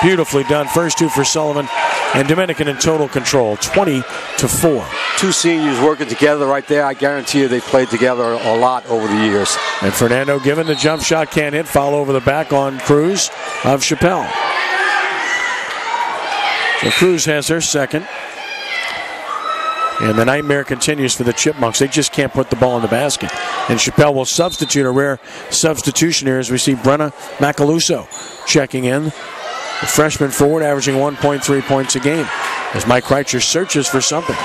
Beautifully done. First two for Sullivan. And Dominican in total control, 20 to 4. Two seniors working together right there. I guarantee you they played together a lot over the years. And Fernando given the jump shot, can't hit. Foul over the back on Cruz of Chapelle. So Cruz has their second. And the nightmare continues for the Chipmunks. They just can't put the ball in the basket. And Chapelle will substitute a rare substitution here as we see Brenna Macaluso checking in. The freshman forward averaging 1.3 points a game as Mike Krajcer searches for something.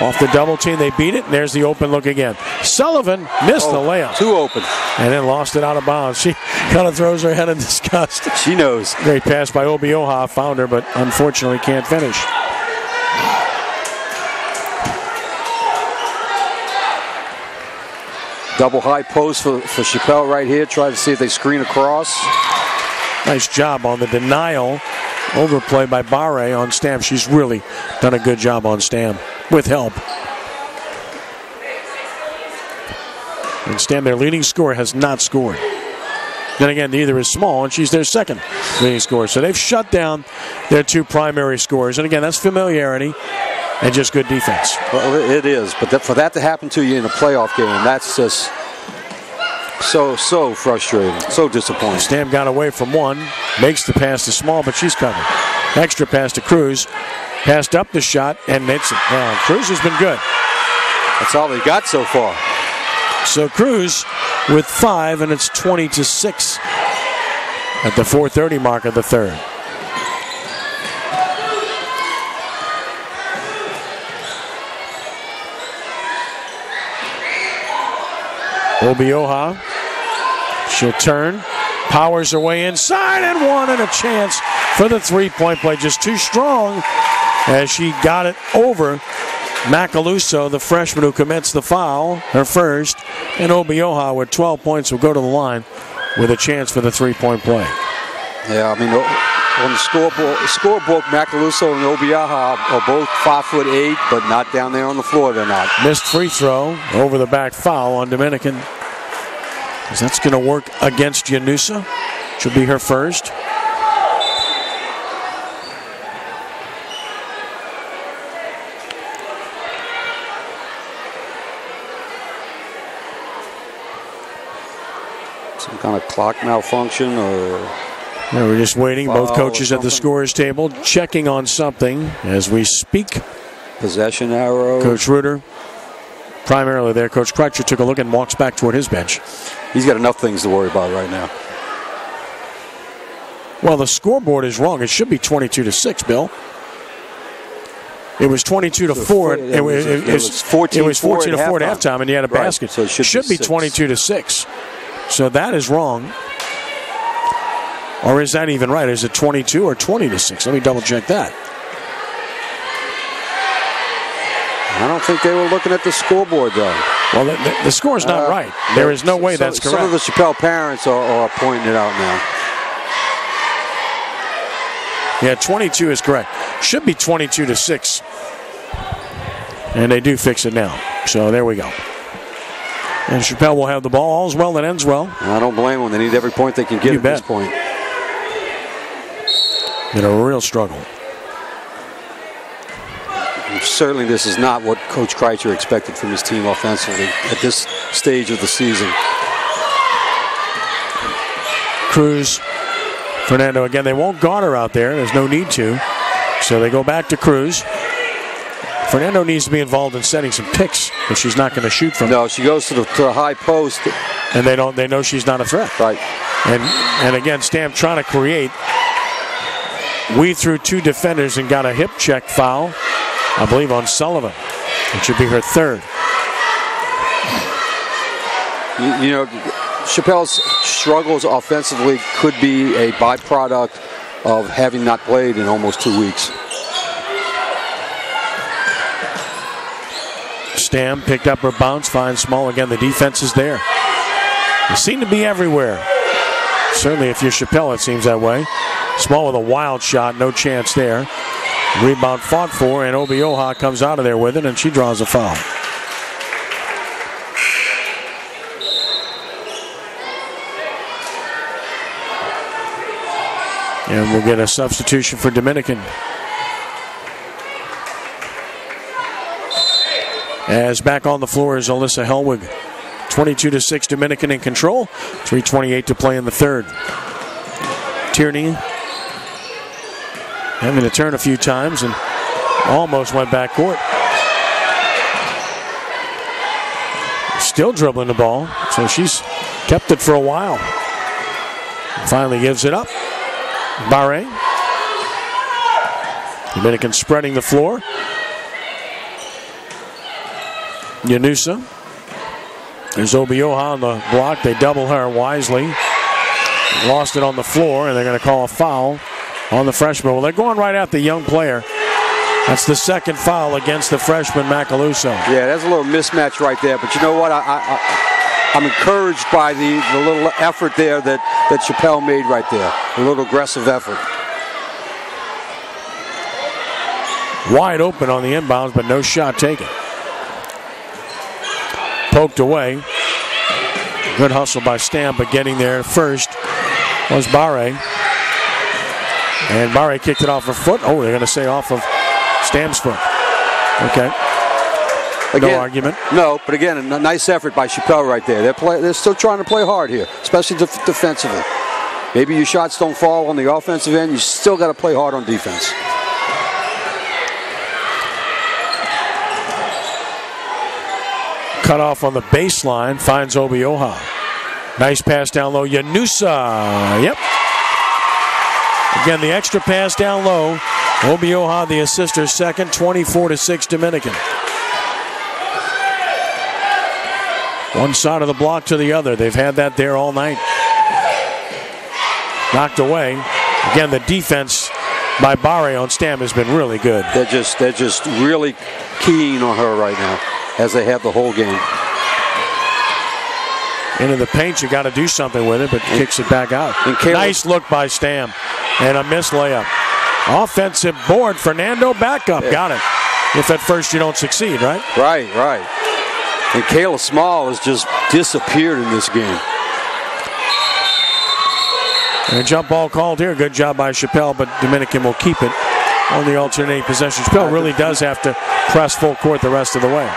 Off the double team, they beat it, and there's the open look again. Sullivan missed the oh, layup Two open. and then lost it out of bounds. She kind of throws her head in disgust. She knows. Great pass by Obioha, found her, but unfortunately can't finish. Double high post for, for Chapelle right here. Try to see if they screen across. Nice job on the denial. Overplay by Barre on Stam. She's really done a good job on Stam with help. And Stam, their leading scorer, has not scored. Then again, neither is Small, and she's their second leading scorer. So they've shut down their two primary scorers. And again, that's familiarity and just good defense. Well, it is, but for that to happen to you in a playoff game, that's just so so frustrating, so disappointing. Stam got away from one, makes the pass to Small, but she's covered. Extra pass to Cruz, passed up the shot, and it's uh, Cruz has been good. That's all they got so far. So Cruz with five, and it's 20 to six at the 4:30 mark of the third. Obioha. She'll turn, powers her way inside, and one and a chance for the three-point play. Just too strong as she got it over Macaluso, the freshman who commits the foul, her first, and Obioha with 12 points will go to the line with a chance for the three-point play. Yeah, I mean, on the scoreboard, scorebook, Macaluso and Obioha are both five foot eight, but not down there on the floor. They're not. Missed free throw, over the back foul on Dominican. Is that's going to work against Yanusa? She'll be her first. Some kind of clock malfunction or We're just waiting. Both coaches at the scorer's table checking on something as we speak. possession arrow. Coach Reuter, primarily there. Coach Krajcer took a look and walks back toward his bench. He's got enough things to worry about right now. Well, the scoreboard is wrong. It should be 22 to 6, Bill. It was 22 to 4. it It was, it was 14 it was 14 to 4 at halftime. and you had a Right, basket. so it should be be 22 to 6. So that is wrong. Or is that even right? Is it 22 or 20 to 6? Let me double check that. I don't think they were looking at the scoreboard though. Well, the, the, the score's not Uh, right. There is no way some- that's correct. Some of the Chapelle parents are, are pointing it out now. Yeah, 22 is correct. Should be 22 to 6. And they do fix it now. So there we go. And Chapelle will have the ball. All's well that ends well. I don't blame them. They need every point they can get You at this point. In a real struggle. Certainly, this is not what Coach Krajcer expected from his team offensively at this stage of the season. Cruz, Fernando. Again, they won't guard her out there. There's no need to. So they go back to Cruz. Fernando needs to be involved in setting some picks, but she's not going to shoot from. No, she goes to the, to the high post, and they don't. They know she's not a threat. Right. And and again, Stam trying to create. We threw two defenders and got a hip check foul, I believe, on Sullivan. It should be her third. You, you know, Chapelle's struggles offensively could be a byproduct of having not played in almost two weeks. Stam picked up her bounce, finds Small again. The defense is there. They seem to be everywhere. Certainly, if you're Chapelle, it seems that way. Small with a wild shot, no chance there. Rebound fought for, and Obioha comes out of there with it, and she draws a foul. And we'll get a substitution for Dominican. As back on the floor is Alyssa Helwig. 22 to 6 Dominican in control. 328 to play in the third. Tierney having to turn a few times and almost went back court. Still dribbling the ball, so she's kept it for a while. Finally gives it up. Barre. Dominican spreading the floor. Yanusa. There's Obioha on the block. They double her wisely. Lost it on the floor, and they're going to call a foul on the freshman. Well, they're going right at the young player. That's the second foul against the freshman Macaluso. Yeah, that's a little mismatch right there. But you know what? I, I, I'm encouraged by the, the little effort there that, that Chapelle made right there. A little aggressive effort. Wide open on the inbounds, but no shot taken. Poked away. Good hustle by Stam, but getting there first was Barre. And Barre kicked it off her foot. Oh, they're going to say off of Stam's foot. Okay. Again, no argument. No, but again, a nice effort by Chapelle right there. They're play, they're still trying to play hard here, especially def- defensively. Maybe your shots don't fall on the offensive end. You still got to play hard on defense. Cut off on the baseline, finds Obioha. Nice pass down low. Yanusa. Yep. Again, the extra pass down low. Obioha, the assister, second, 24 to 6 Dominican. One side of the block to the other. They've had that there all night. Knocked away. Again, the defense by Barre on Stam has been really good. They're just they're just really keen on her right now, as they have the whole game. Into the paint, you got to do something with it, but kicks it back out. nice look by Stam, and a missed layup. Offensive board, Fernando backup, yeah. got it. If at first you don't succeed, right? Right, right. And Kayla Small has just disappeared in this game. And a jump ball called here. Good job by Chapelle, but Dominican will keep it on the alternating possession. Chapelle really does have to press full court the rest of the way.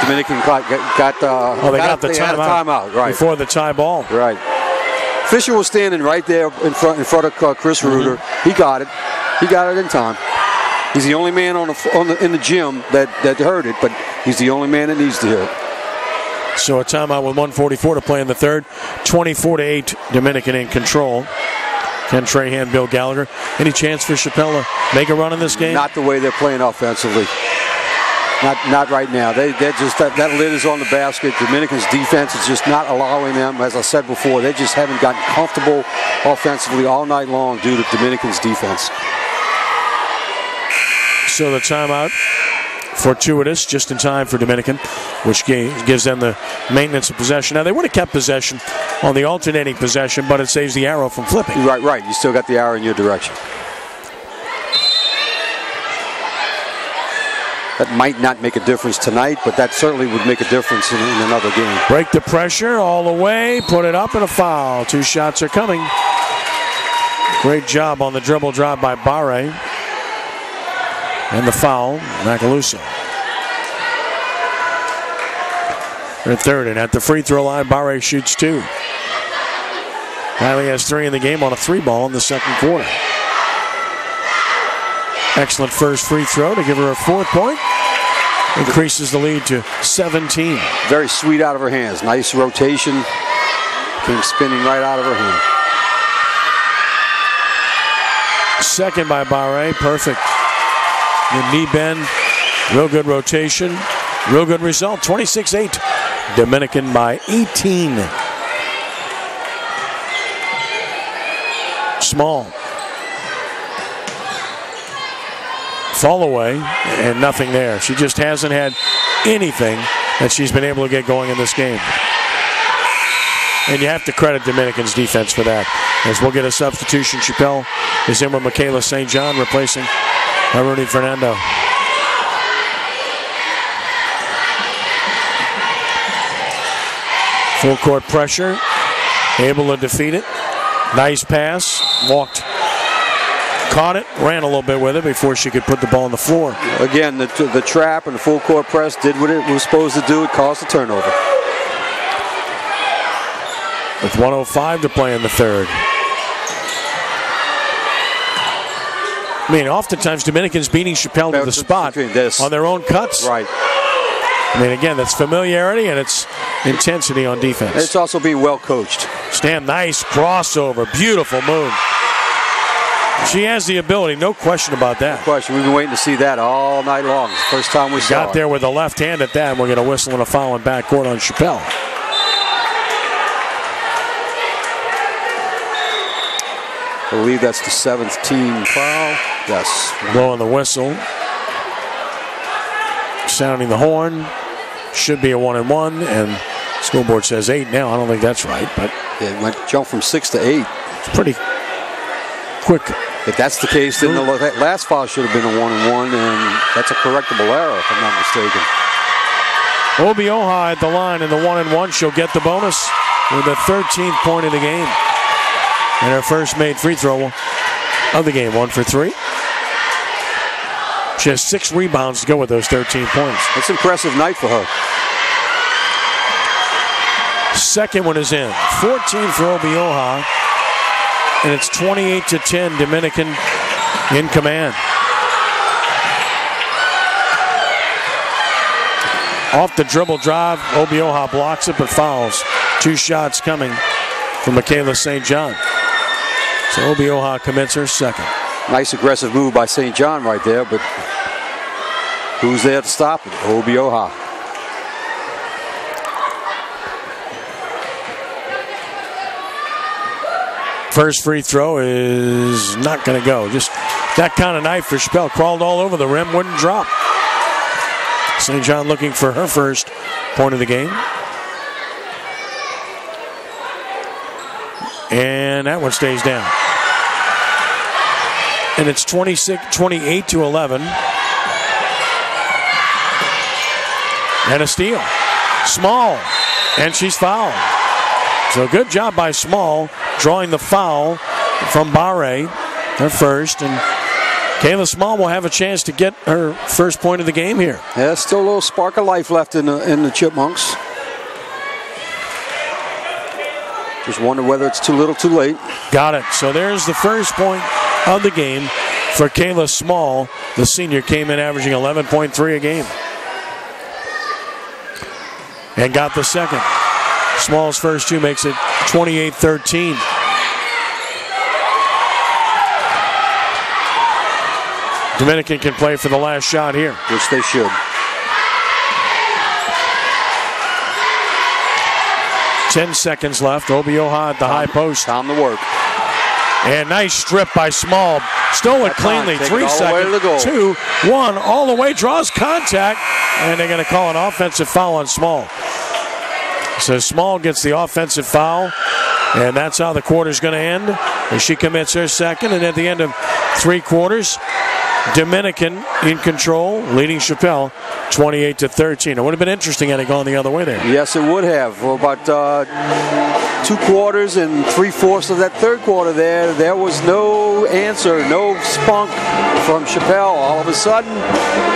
Dominican got, got uh, oh, they got, got the timeout. timeout right before the tie ball. Right. Fisher was standing right there in front in front of uh, Chris mm-hmm. Reuter. He got it. He got it in time. He's the only man on the, on the in the gym that that heard it, but he's the only man that needs to hear it. So a timeout with 144 to play in the third. 24 to 8, Dominican in control. Ken Trahan, Bill Gallagher. Any chance for Chapelle to make a run in this game? Not the way they're playing offensively. Not not right now. They they just that, that lid is on the basket. Dominican's defense is just not allowing them. As I said before, they just haven't gotten comfortable offensively all night long due to Dominican's defense. So the timeout fortuitous just in time for Dominican, which gives them the maintenance of possession. Now, they would have kept possession on the alternating possession, but it saves the arrow from flipping. Right, right. You still got the arrow in your direction. That might not make a difference tonight, but that certainly would make a difference in, in another game. Break the pressure all the way, put it up, and a foul. Two shots are coming. Great job on the dribble drive by Barre. And the foul, Macaluso. They're third, and at the free throw line, Barre shoots two. Kylie has three in the game on a three ball in the second quarter. Excellent first free throw to give her a fourth point. Increases the lead to 17. Very sweet out of her hands. Nice rotation. Came spinning right out of her hand. Second by Barre. Perfect. The knee bend. Real good rotation. Real good result. 26 8. Dominican by 18. Small. Fall away and nothing there. She just hasn't had anything that she's been able to get going in this game. And you have to credit Dominican's defense for that. As we'll get a substitution, Chapelle is in with Michaela St. John replacing Aruni Fernando. Full court pressure, able to defeat it. Nice pass, walked, caught it, ran a little bit with it before she could put the ball on the floor. Again, the, the trap and the full court press did what it was supposed to do. It caused a turnover. With 105 to play in the third. I mean, oftentimes Dominicans beating Chapelle to the spot on their own cuts. Right. I mean, again, that's familiarity and it's intensity on defense. It's also being well coached. Stam, nice crossover, beautiful move. She has the ability, no question about that. No question. We've been waiting to see that all night long. First time we got there with a left hand at that, and we're going to whistle and a foul in backcourt on Chapelle. I believe that's the seventh team foul. Yes. Blowing the whistle. Sounding the horn. Should be a one and one, and school board says eight now. I don't think that's right, but yeah, it went jump from six to eight. It's pretty quick. If that's the case, then the last foul should have been a one and one, and that's a correctable error, if I'm not mistaken. Obioha at the line in the one and one. She'll get the bonus with the 13th point of the game. And her first made free throw of the game, one for three. She has six rebounds to go with those 13 points. That's an impressive night for her. Second one is in. 14 for Obioha. And it's 28 to 10, Dominican in command. Off the dribble drive, Obioha blocks it but fouls. Two shots coming from Michaela St. John. So Obioha commits her second. Nice aggressive move by St. John right there, but who's there to stop it? Obioha. First free throw is not going to go. Just that kind of night for Spell. Crawled all over the rim, wouldn't drop. St. John looking for her first point of the game. And that one stays down. And it's 26, 28 to 11. And a steal. Small. And she's fouled. So good job by Small drawing the foul from Barre, her first. And Kayla Small will have a chance to get her first point of the game here. Yeah, still a little spark of life left in the, in the Chipmunks. Just wonder whether it's too little, too late. Got it. So there's the first point of the game for Kayla Small. The senior came in averaging 11.3 a game. And got the second. Small's first two makes it 28 13. Dominican can play for the last shot here. Which they should. Ten seconds left. Obioha at the high post. Time to work. And nice strip by Small. Stole it cleanly. Three seconds. Two, one, all the way. Draws contact. And they're going to call an offensive foul on Small. So Small gets the offensive foul. And that's how the quarter's going to end. As she commits her second. And at the end of three quarters, Dominican in control, leading Chapelle 28 to 13. It would have been interesting had it gone the other way there. Yes, it would have. For about uh, two quarters and three fourths of that third quarter there, there was no answer, no spunk from Chapelle. All of a sudden,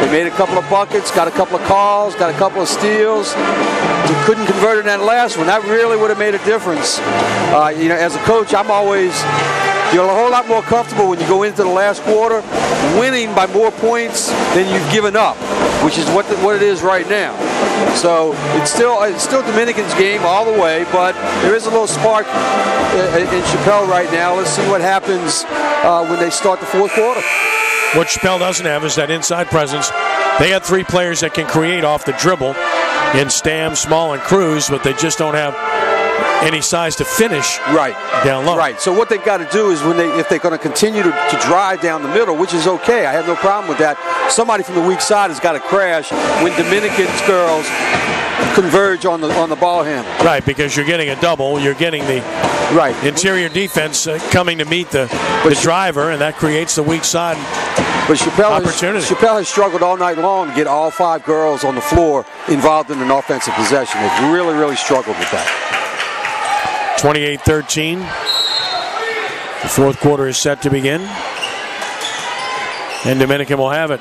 they made a couple of buckets, got a couple of calls, got a couple of steals. They couldn't convert in that last one. That really would have made a difference. Uh, you know, as a coach, I'm always you're a whole lot more comfortable when you go into the last quarter winning by more points than you've given up, which is what the, what it is right now. So it's still it's still Dominican's game all the way, but there is a little spark in, in Chapelle right now. Let's see what happens uh, when they start the fourth quarter. What Chapelle doesn't have is that inside presence. They had three players that can create off the dribble in Stam, Small, and Cruz, but they just don't have any size to finish right down low. Right. So what they've got to do is when they if they're going to continue to, to drive down the middle, which is okay, I have no problem with that. Somebody from the weak side has got to crash when Dominicans girls converge on the on the ball handle. Right, because you're getting a double, you're getting the right interior defense uh, coming to meet the, the driver, and that creates the weak side. But Chapelle has, Chapelle has struggled all night long to get all five girls on the floor involved in an offensive possession. They've really, really struggled with that. 28 13. The fourth quarter is set to begin. And Dominican will have it.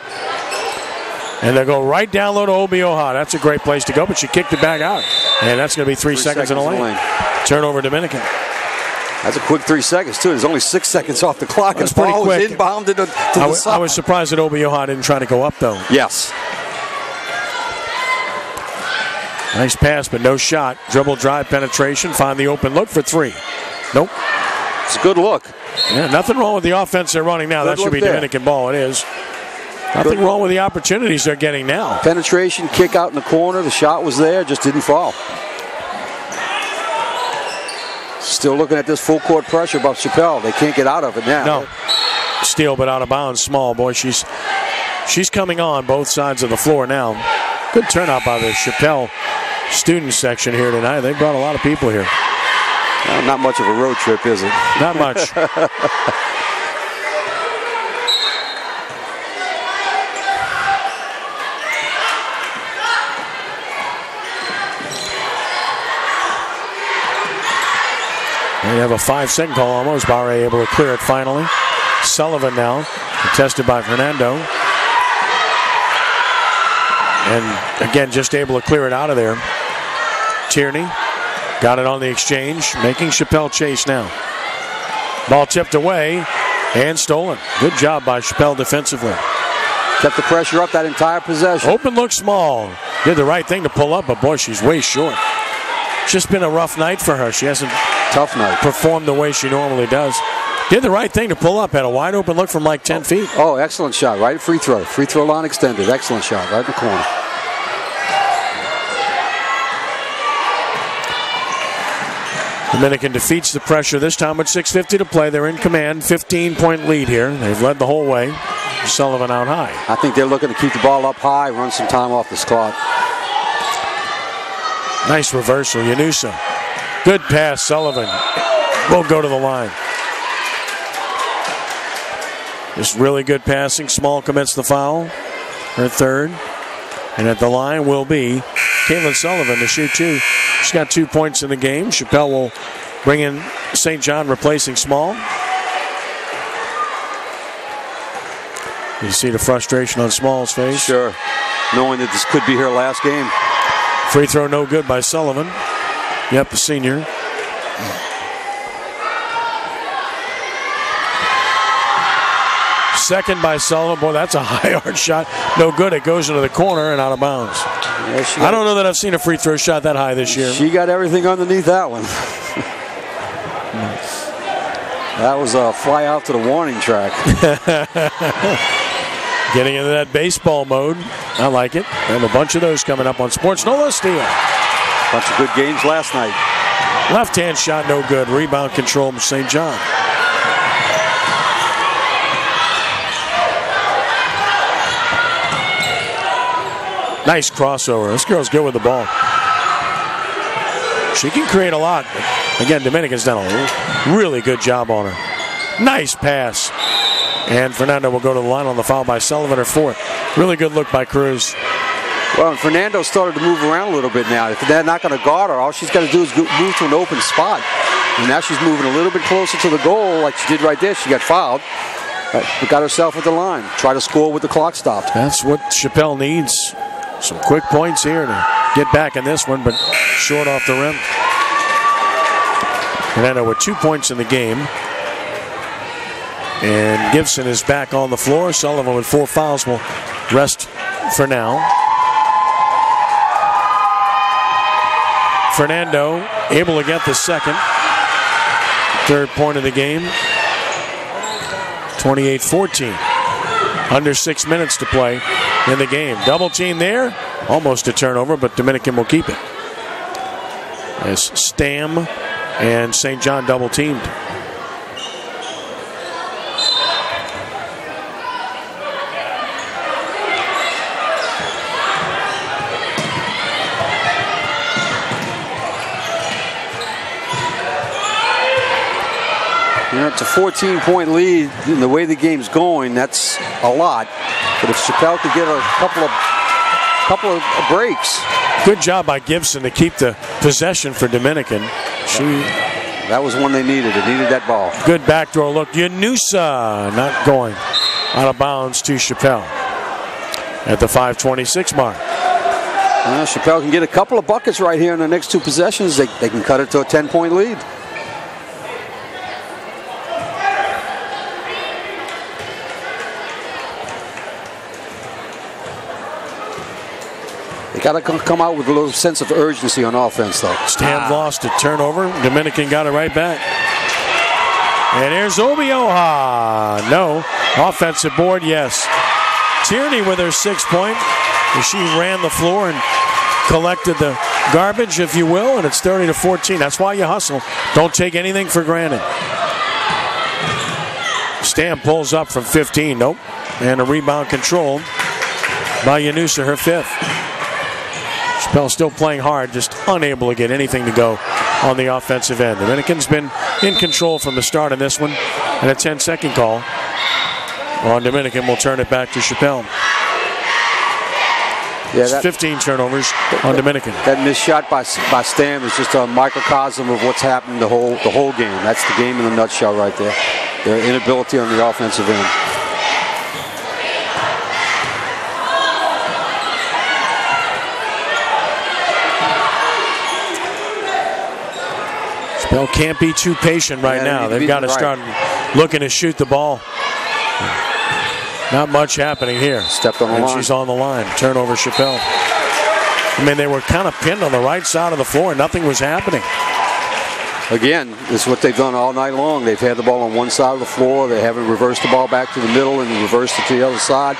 And they'll go right down low to Obioha. That's a great place to go, but she kicked it back out. And that's going to be three, three seconds, seconds, in the lane. lane. Turnover Dominican. That's a quick three seconds, too. There's only six seconds off the clock. That's and ball quick. was to, to I, the w- side. I was surprised that Obioha didn't try to go up, though. Yes. Nice pass, but no shot. Dribble drive penetration. Find the open look for three. Nope. It's a good look. Yeah, nothing wrong with the offense they're running now. Good that should be there. Dominican ball. It is. Nothing good. wrong with the opportunities they're getting now. Penetration, kick out in the corner. The shot was there, just didn't fall. Still looking at this full court pressure about Chapelle. They can't get out of it now. No. Steal, but out of bounds. Small boy. She's she's coming on both sides of the floor now. Good turnout by the Chapelle student section here tonight. They brought a lot of people here. Well, not much of a road trip, is it? Not much. They have a five-second call almost. Barre able to clear it finally. Sullivan now, contested by Fernando. And again, just able to clear it out of there. Tierney got it on the exchange, making Chapelle chase now. Ball tipped away and stolen. Good job by Chapelle defensively. Kept the pressure up that entire possession. Open looks small. Did the right thing to pull up, but boy, she's way short. It's just been a rough night for her. She hasn't tough night performed the way she normally does. Did the right thing to pull up. Had a wide open look from like 10 oh, feet. Oh, excellent shot. Right free throw. Free throw line extended. Excellent shot. Right in the corner. Dominican defeats the pressure this time with 6.50 to play. They're in command, 15 point lead here. They've led the whole way. Sullivan out high. I think they're looking to keep the ball up high, run some time off the clock. Nice reversal, Yanusa. Good pass, Sullivan. Will go to the line. Just really good passing. Small commits the foul. Her third. And at the line will be Caitlin Sullivan to shoot two. She's got two points in the game. Chapelle will bring in St. John replacing Small. You see the frustration on Small's face. Sure. Knowing that this could be her last game. Free throw no good by Sullivan. Yep, the senior. Second by Sullivan. Boy, that's a high arch shot. No good. It goes into the corner and out of bounds. Yeah, I don't know that I've seen a free throw shot that high this year. She got everything underneath that one. that was a fly out to the warning track. Getting into that baseball mode. I like it. And a bunch of those coming up on SportsNOLA Steel. Bunch of good games last night. Left hand shot, no good. Rebound control from St. John. Nice crossover. This girl's good with the ball. She can create a lot. Again, Dominican's done a really good job on her. Nice pass. And Fernando will go to the line on the foul by Sullivan, her fourth. Really good look by Cruz. Well, Fernando started to move around a little bit now. If they're not going to guard her, all she's got to do is move to an open spot. And now she's moving a little bit closer to the goal, like she did right there. She got fouled. But got herself at the line. Try to score with the clock stopped. That's what Chapelle needs. Some quick points here to get back in this one, but short off the rim. Fernando with two points in the game. And Gibson is back on the floor. Sullivan with four fouls will rest for now. Fernando able to get the second. Third point of the game. 28 14. Under six minutes to play in the game. Double team there. Almost a turnover, but Dominican will keep it. As Stam and St. John double teamed. Know, it's a 14 point lead. In the way the game's going, that's a lot. But if Chapelle could get a couple of couple of breaks. Good job by Gibson to keep the possession for Dominican. She that was one they needed. They needed that ball. Good backdoor look. Yanusa not going out of bounds to Chapelle at the 526 mark. Well, Chapelle can get a couple of buckets right here in the next two possessions. They, they can cut it to a 10 point lead. They got to come out with a little sense of urgency on offense, though. Stam ah. lost a turnover. Dominican got it right back. And here's Obioha. No. Offensive board, yes. Tierney with her six point. She ran the floor and collected the garbage, if you will, and it's 30 to 14. That's why you hustle. Don't take anything for granted. Stam pulls up from 15. Nope. And a rebound controlled by Yanusa, her fifth. Chapelle still playing hard, just unable to get anything to go on the offensive end. Dominican's been in control from the start in this one, and a 10 second call on Dominican will turn it back to Chapelle. Yeah, that, 15 turnovers on Dominican. That missed shot by by Stam is just a microcosm of what's happened the whole the whole game. That's the game in a nutshell right there. Their inability on the offensive end. Bell can't be too patient right yeah, now. They've got to right. start looking to shoot the ball. Not much happening here. Stepped on the and line. she's on the line. Turnover, Chapelle. I mean, they were kind of pinned on the right side of the floor. Nothing was happening again, this is what they've done all night long. They've had the ball on one side of the floor. They haven't reversed the ball back to the middle and reversed it to the other side.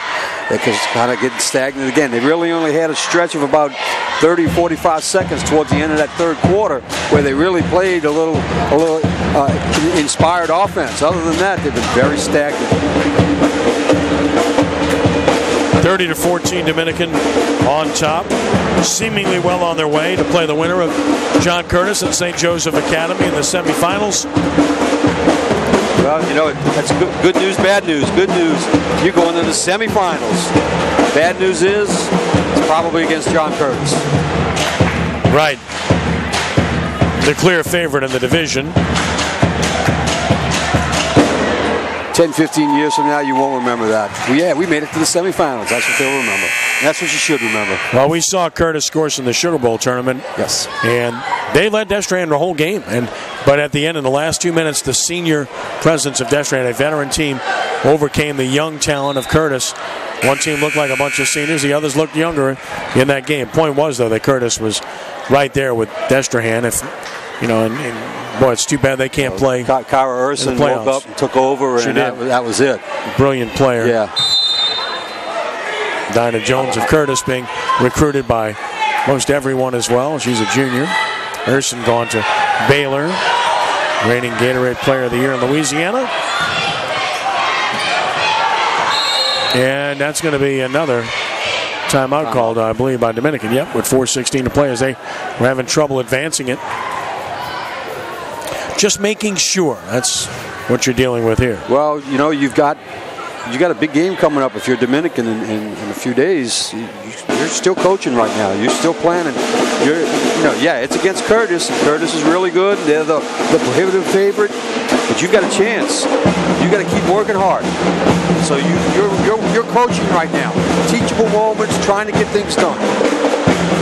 They just kind of get stagnant again. They really only had a stretch of about 30, 45 seconds towards the end of that third quarter where they really played a little, a little uh, inspired offense. Other than that, they've been very stagnant. 30 to 14 Dominican on top, seemingly well on their way to play the winner of John Curtis at St. Joseph Academy in the semifinals. Well, you know, that's good, good news, bad news. Good news, you're going to the semifinals. Bad news is it's probably against John Curtis. Right. The clear favorite in the division. 10, 15 years from now, you won't remember that. Well, yeah, we made it to the semifinals. That's what they'll remember. That's what you should remember. Well, we saw Curtis Scorse in the Sugar Bowl tournament. Yes. And they led Destrehan the whole game. And But at the end, in the last two minutes, the senior presence of Destrehan, a veteran team, overcame the young talent of Curtis. One team looked like a bunch of seniors. The others looked younger in that game. Point was, though, that Curtis was right there with Destrehan. If, you know, and, and Boy, it's too bad they can't play. Kyra Urson woke up and took over, and that, that, was it. Brilliant player. Yeah. Dinah Jones of Curtis being recruited by most everyone as well. She's a junior. Urson gone to Baylor, reigning Gatorade Player of the Year in Louisiana. And that's going to be another timeout called, I believe, by Dominican. Yep, with 4.16 to play as they were having trouble advancing it just making sure. That's what you're dealing with here. Well, you know, you've got you got a big game coming up if you're Dominican in, in, in a few days. You, are still coaching right now. You're still planning. You're, you know, yeah, it's against Curtis. Curtis is really good. They're the, the prohibitive favorite, but you've got a chance. You got to keep working hard. So you, you're, you're, you're coaching right now. Teachable moments, trying to get things done.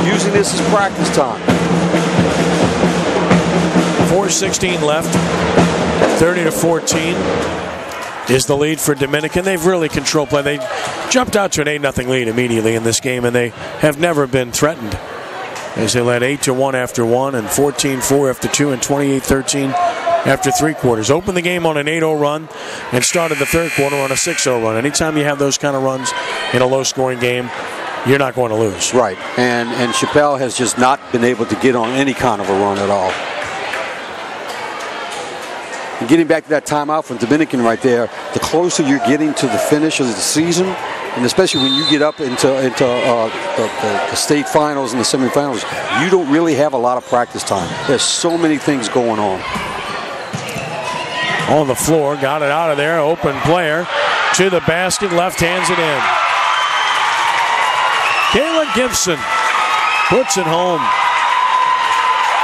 Using this as practice time. 4.16 left. 30 to 14 is the lead for Dominican. They've really controlled play. They jumped out to an 8 0 lead immediately in this game, and they have never been threatened. As they led 8 to 1 after 1, and 14 4 after 2, and 28 13 after three quarters. Opened the game on an 8 0 run and started the third quarter on a 6 0 run. Anytime you have those kind of runs in a low scoring game, you're not going to lose. Right. And, and Chapelle has just not been able to get on any kind of a run at all. And getting back to that timeout from Dominican right there, the closer you're getting to the finish of the season, and especially when you get up into into uh, the, the, state finals and the semifinals, you don't really have a lot of practice time. There's so many things going on. On the floor, got it out of there. Open player to the basket, left hands it in. Kayla Gibson puts it home.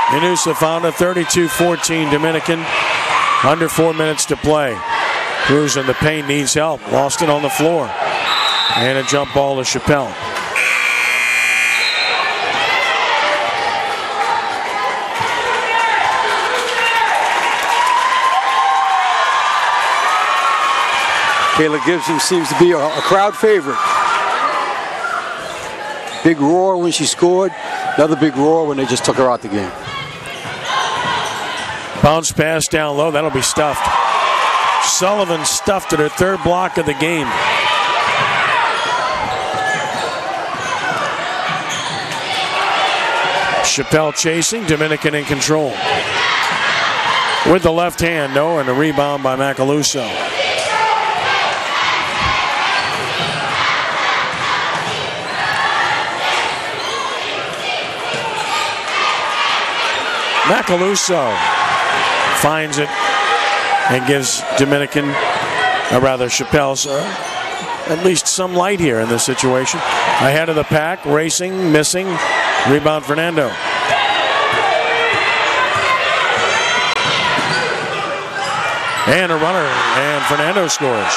Yanusa found a 32-14 Dominican. Under four minutes to play. Cruz in the paint needs help. Lost it on the floor. And a jump ball to Chapelle. Kayla Gibson seems to be a, a crowd favorite. Big roar when she scored. Another big roar when they just took her out the game. Bounce pass down low. That'll be stuffed. Sullivan stuffed at her third block of the game. Chapelle chasing, Dominican in control. With the left hand, no, and a rebound by Macaluso. Macaluso finds it and gives Dominican, or rather Chapelle's, uh, at least some light here in this situation. Ahead of the pack, racing, missing. Rebound Fernando. And a runner, and Fernando scores.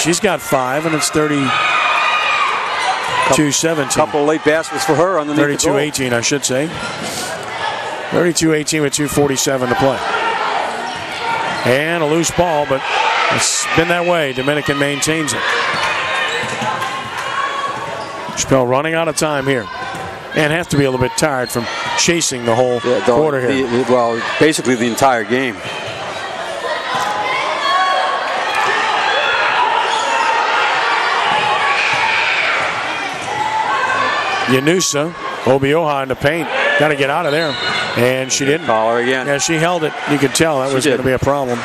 She's got five, and it's 32 17. Couple late baskets for her on the 32 18, I should say. 32 18 with 2.47 to play. And a loose ball, but it's been that way. Dominican maintains it. Chapelle running out of time here. And have to be a little bit tired from chasing the whole yeah, the, quarter here. The, well, basically the entire game. Yanusa, Obioha in the paint. Got to get out of there. And she didn't. Call her again. Yeah, she held it. You could tell that she was going to be a problem.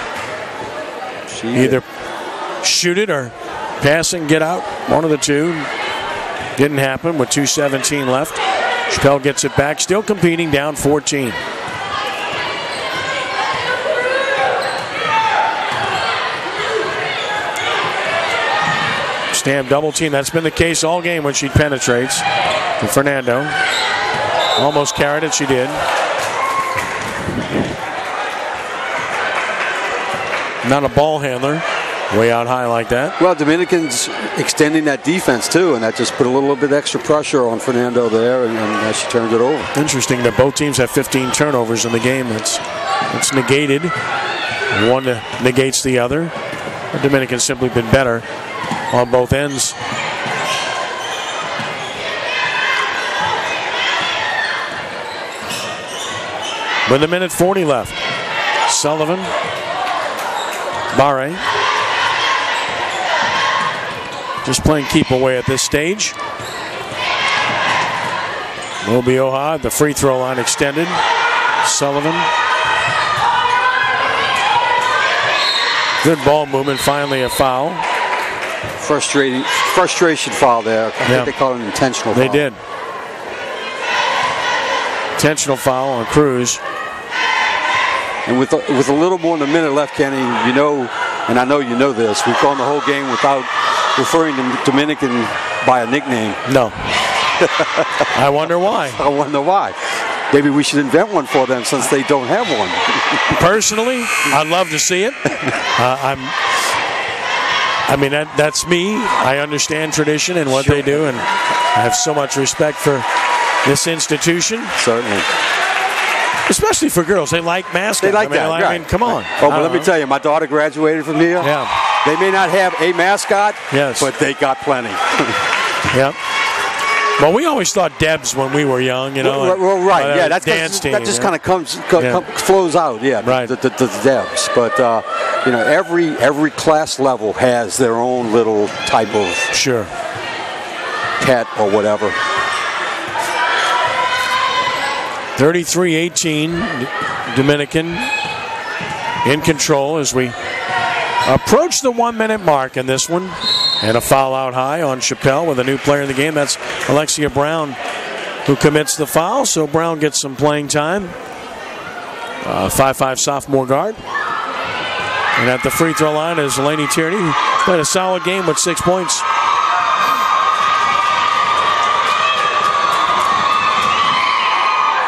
She Either did. shoot it or pass and get out. One of the two. Didn't happen with 2.17 left. Chapelle gets it back. Still competing down 14. Stam double team. That's been the case all game when she penetrates. To Fernando. Almost carried it. She did. Not a ball handler. Way out high like that. Well, Dominicans extending that defense too, and that just put a little bit extra pressure on Fernando there, and, and she turned it over. Interesting that both teams have 15 turnovers in the game. That's that's negated. One negates the other. The Dominicans simply been better on both ends. With a minute 40 left. Sullivan Barre. Just playing keep away at this stage. Obioha, the free throw line extended. Sullivan. Good ball movement, finally a foul. Frustrating, frustration foul there. I yeah. think they called it an intentional They did. Intentional foul on Cruz. And with a, with a little more than a minute left, Kenny, you know and I know you know this, we've gone the whole game without referring to Dominican by a nickname. No. I wonder why. I wonder why. Maybe we should invent one for them since they don't have one. Personally, I'd love to see it. Uh, I'm. I mean, that, that's me. I understand tradition and what Sure. they do, and I have so much respect for this institution, Certainly. Especially for girls. They like mascots. They like I mean, that. I right. mean, come on. Oh, but let me tell you, my daughter graduated from here. Yeah. They may not have a mascot, Yes. but they got plenty. Yep. Well, we always thought Debs when we were young, you know. well, well, right. uh, yeah, that's dance team. that just yeah. kind of comes co- Yeah. com- flows out. Yeah, Right. The, the, the depths, but uh, you know, every every class level has their own little type of Sure. pet or whatever. 33-18, Dominican in control as we approach the one-minute mark in this one. And a foul out high on Chapelle with a new player in the game. That's Alexia Brown who commits the foul. So Brown gets some playing time. Uh, 5'5 sophomore guard. And at the free throw line is Laney Tierney, played a solid game with six points.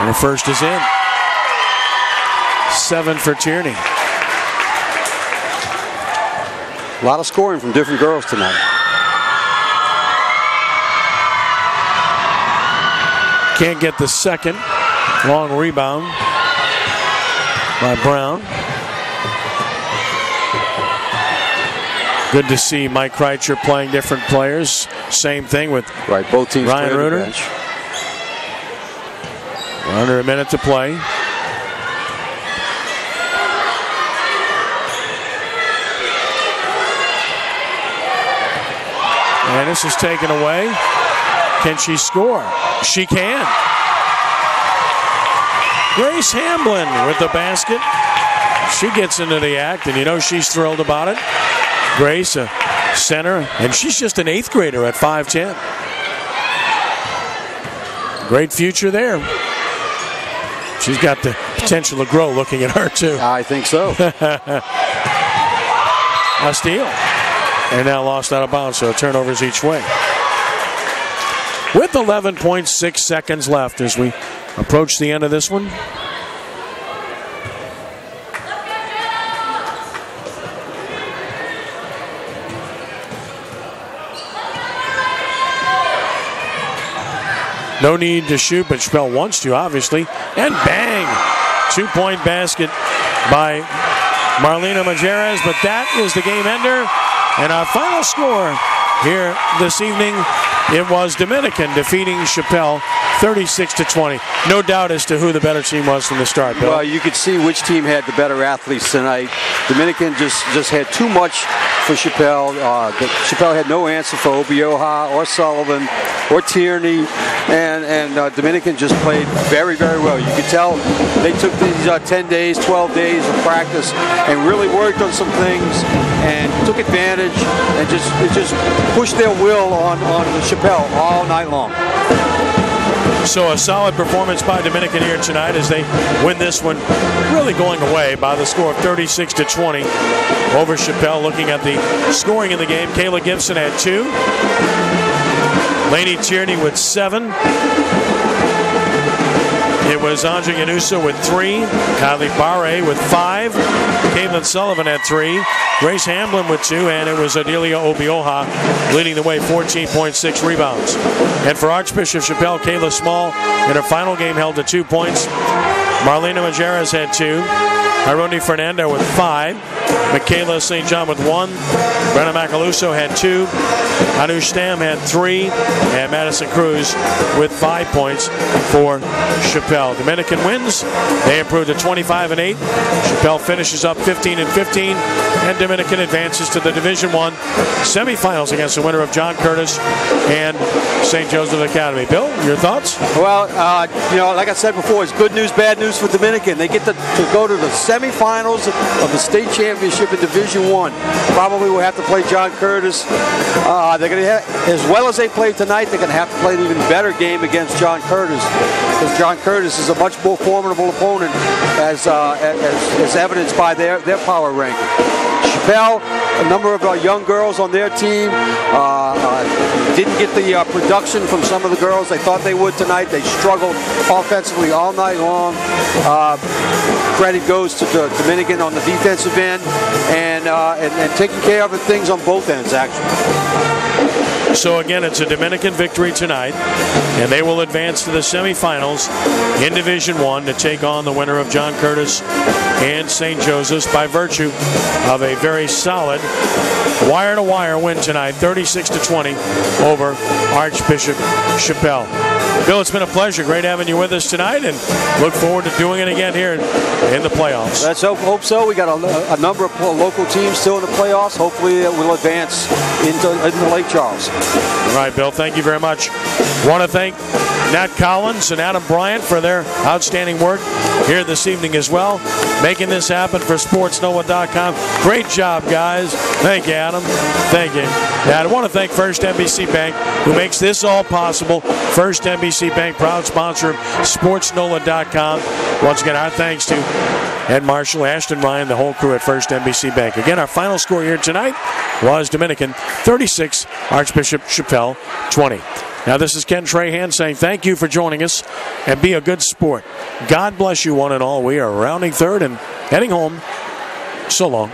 And her first is in. Seven for Tierney. A lot of scoring from different girls tonight. Can't get the second. Long rebound by Brown. Good to see Mike Krajcer playing different players. Same thing with Right, both teams Ryan play on the Reuter. Bench. under a minute to play. And this is taken away. Can she score? She can. Grace Hamblin with the basket. She gets into the act, and you know she's thrilled about it. Grace, a center, and she's just an eighth grader at 5'10. Great future there. She's got the potential to grow looking at her, too. I think so. A steal. And now lost out of bounds, so turnovers each way. With 11.6 seconds left as we approach the end of this one. No need to shoot, but Spell wants to, obviously. And bang! Two point basket by Marlena Majerez, but that is the game ender. And our final score here this evening, it was Dominican defeating Chapelle 36 to 20. No doubt as to who the better team was from the start, Bill. Well, you could see which team had the better athletes tonight. Dominican just, just had too much for Chapelle. Uh, Chapelle had no answer for Obioha or Sullivan or Tierney, and and uh, Dominican just played very very well. You could tell they took these uh, 10 days, 12 days of practice and really worked on some things and took advantage and just just pushed their will on on Chapelle all night long. So a solid performance by Dominican here tonight as they win this one, really going away by the score of 36 to 20 over Chapelle. Looking at the scoring in the game, Kayla Gibson had two, Laney Tierney with seven. It was Andre Yanusa with three, Kylie Barre with five, Caitlin Sullivan had three, Grace Hamblin with two, and it was Adelia Obioha leading the way, 14.6 rebounds. And for Archbishop Chapelle, Kayla Small in her final game held to two points. Marlena Majerez had two. Ironi Fernando with five. Michaela St. John with one. Brenna Macaluso had two. Anu Stam had three. And Madison Cruz with five points for Chapelle. Dominican wins. They improved to 25 and 8. Chapelle finishes up 15 and 15. And Dominican advances to the Division One semifinals against the winner of John Curtis and St. Joseph Academy. Bill, your thoughts? Well, uh, you know, like I said before, it's good news, bad news for Dominican. They get to, to go to the semifinals of the state championship in Division One. Probably will have to play John Curtis. Uh, they're going to have, as well as they played tonight, they're going to have to play an even better game against John Curtis because John Curtis is a much more formidable opponent, as uh, as, as evidenced by their their power ranking. Chapelle, a number of uh, young girls on their team. Uh, uh, didn't get the uh, production from some of the girls they thought they would tonight. They struggled offensively all night long. Credit goes to the Dominican on the defensive end and, and, and taking care of things on both ends, actually. So again, it's a Dominican victory tonight, and they will advance to the semifinals in Division One to take on the winner of John Curtis and St. Joseph's by virtue of a very solid wire-to-wire win tonight, 36 to 20 over Archbishop Chapelle. Bill, it's been a pleasure. Great having you with us tonight, and look forward to doing it again here in the playoffs. Let's hope, hope so. We got a, a, number of local teams still in the playoffs. Hopefully, we'll advance into, into Lake Charles. All right, Bill. Thank you very much. Want to thank Nat Collins and Adam Bryant for their outstanding work here this evening as well, making this happen for SportsNOLA.com. Great job, guys. Thank you, Adam. Thank you. Yeah, I want to thank First NBC Bank, who makes this all possible. First NBC Bank, proud sponsor of SportsNOLA.com. Once again, our thanks to Ed Marshall, Ashton Ryan, the whole crew at First NBC Bank. Again, our final score here tonight was Dominican 36, Archbishop Chapelle 20. Now, this is Ken Trahan saying thank you for joining us and be a good sport. God bless you, one and all. We are rounding third and heading home. So long.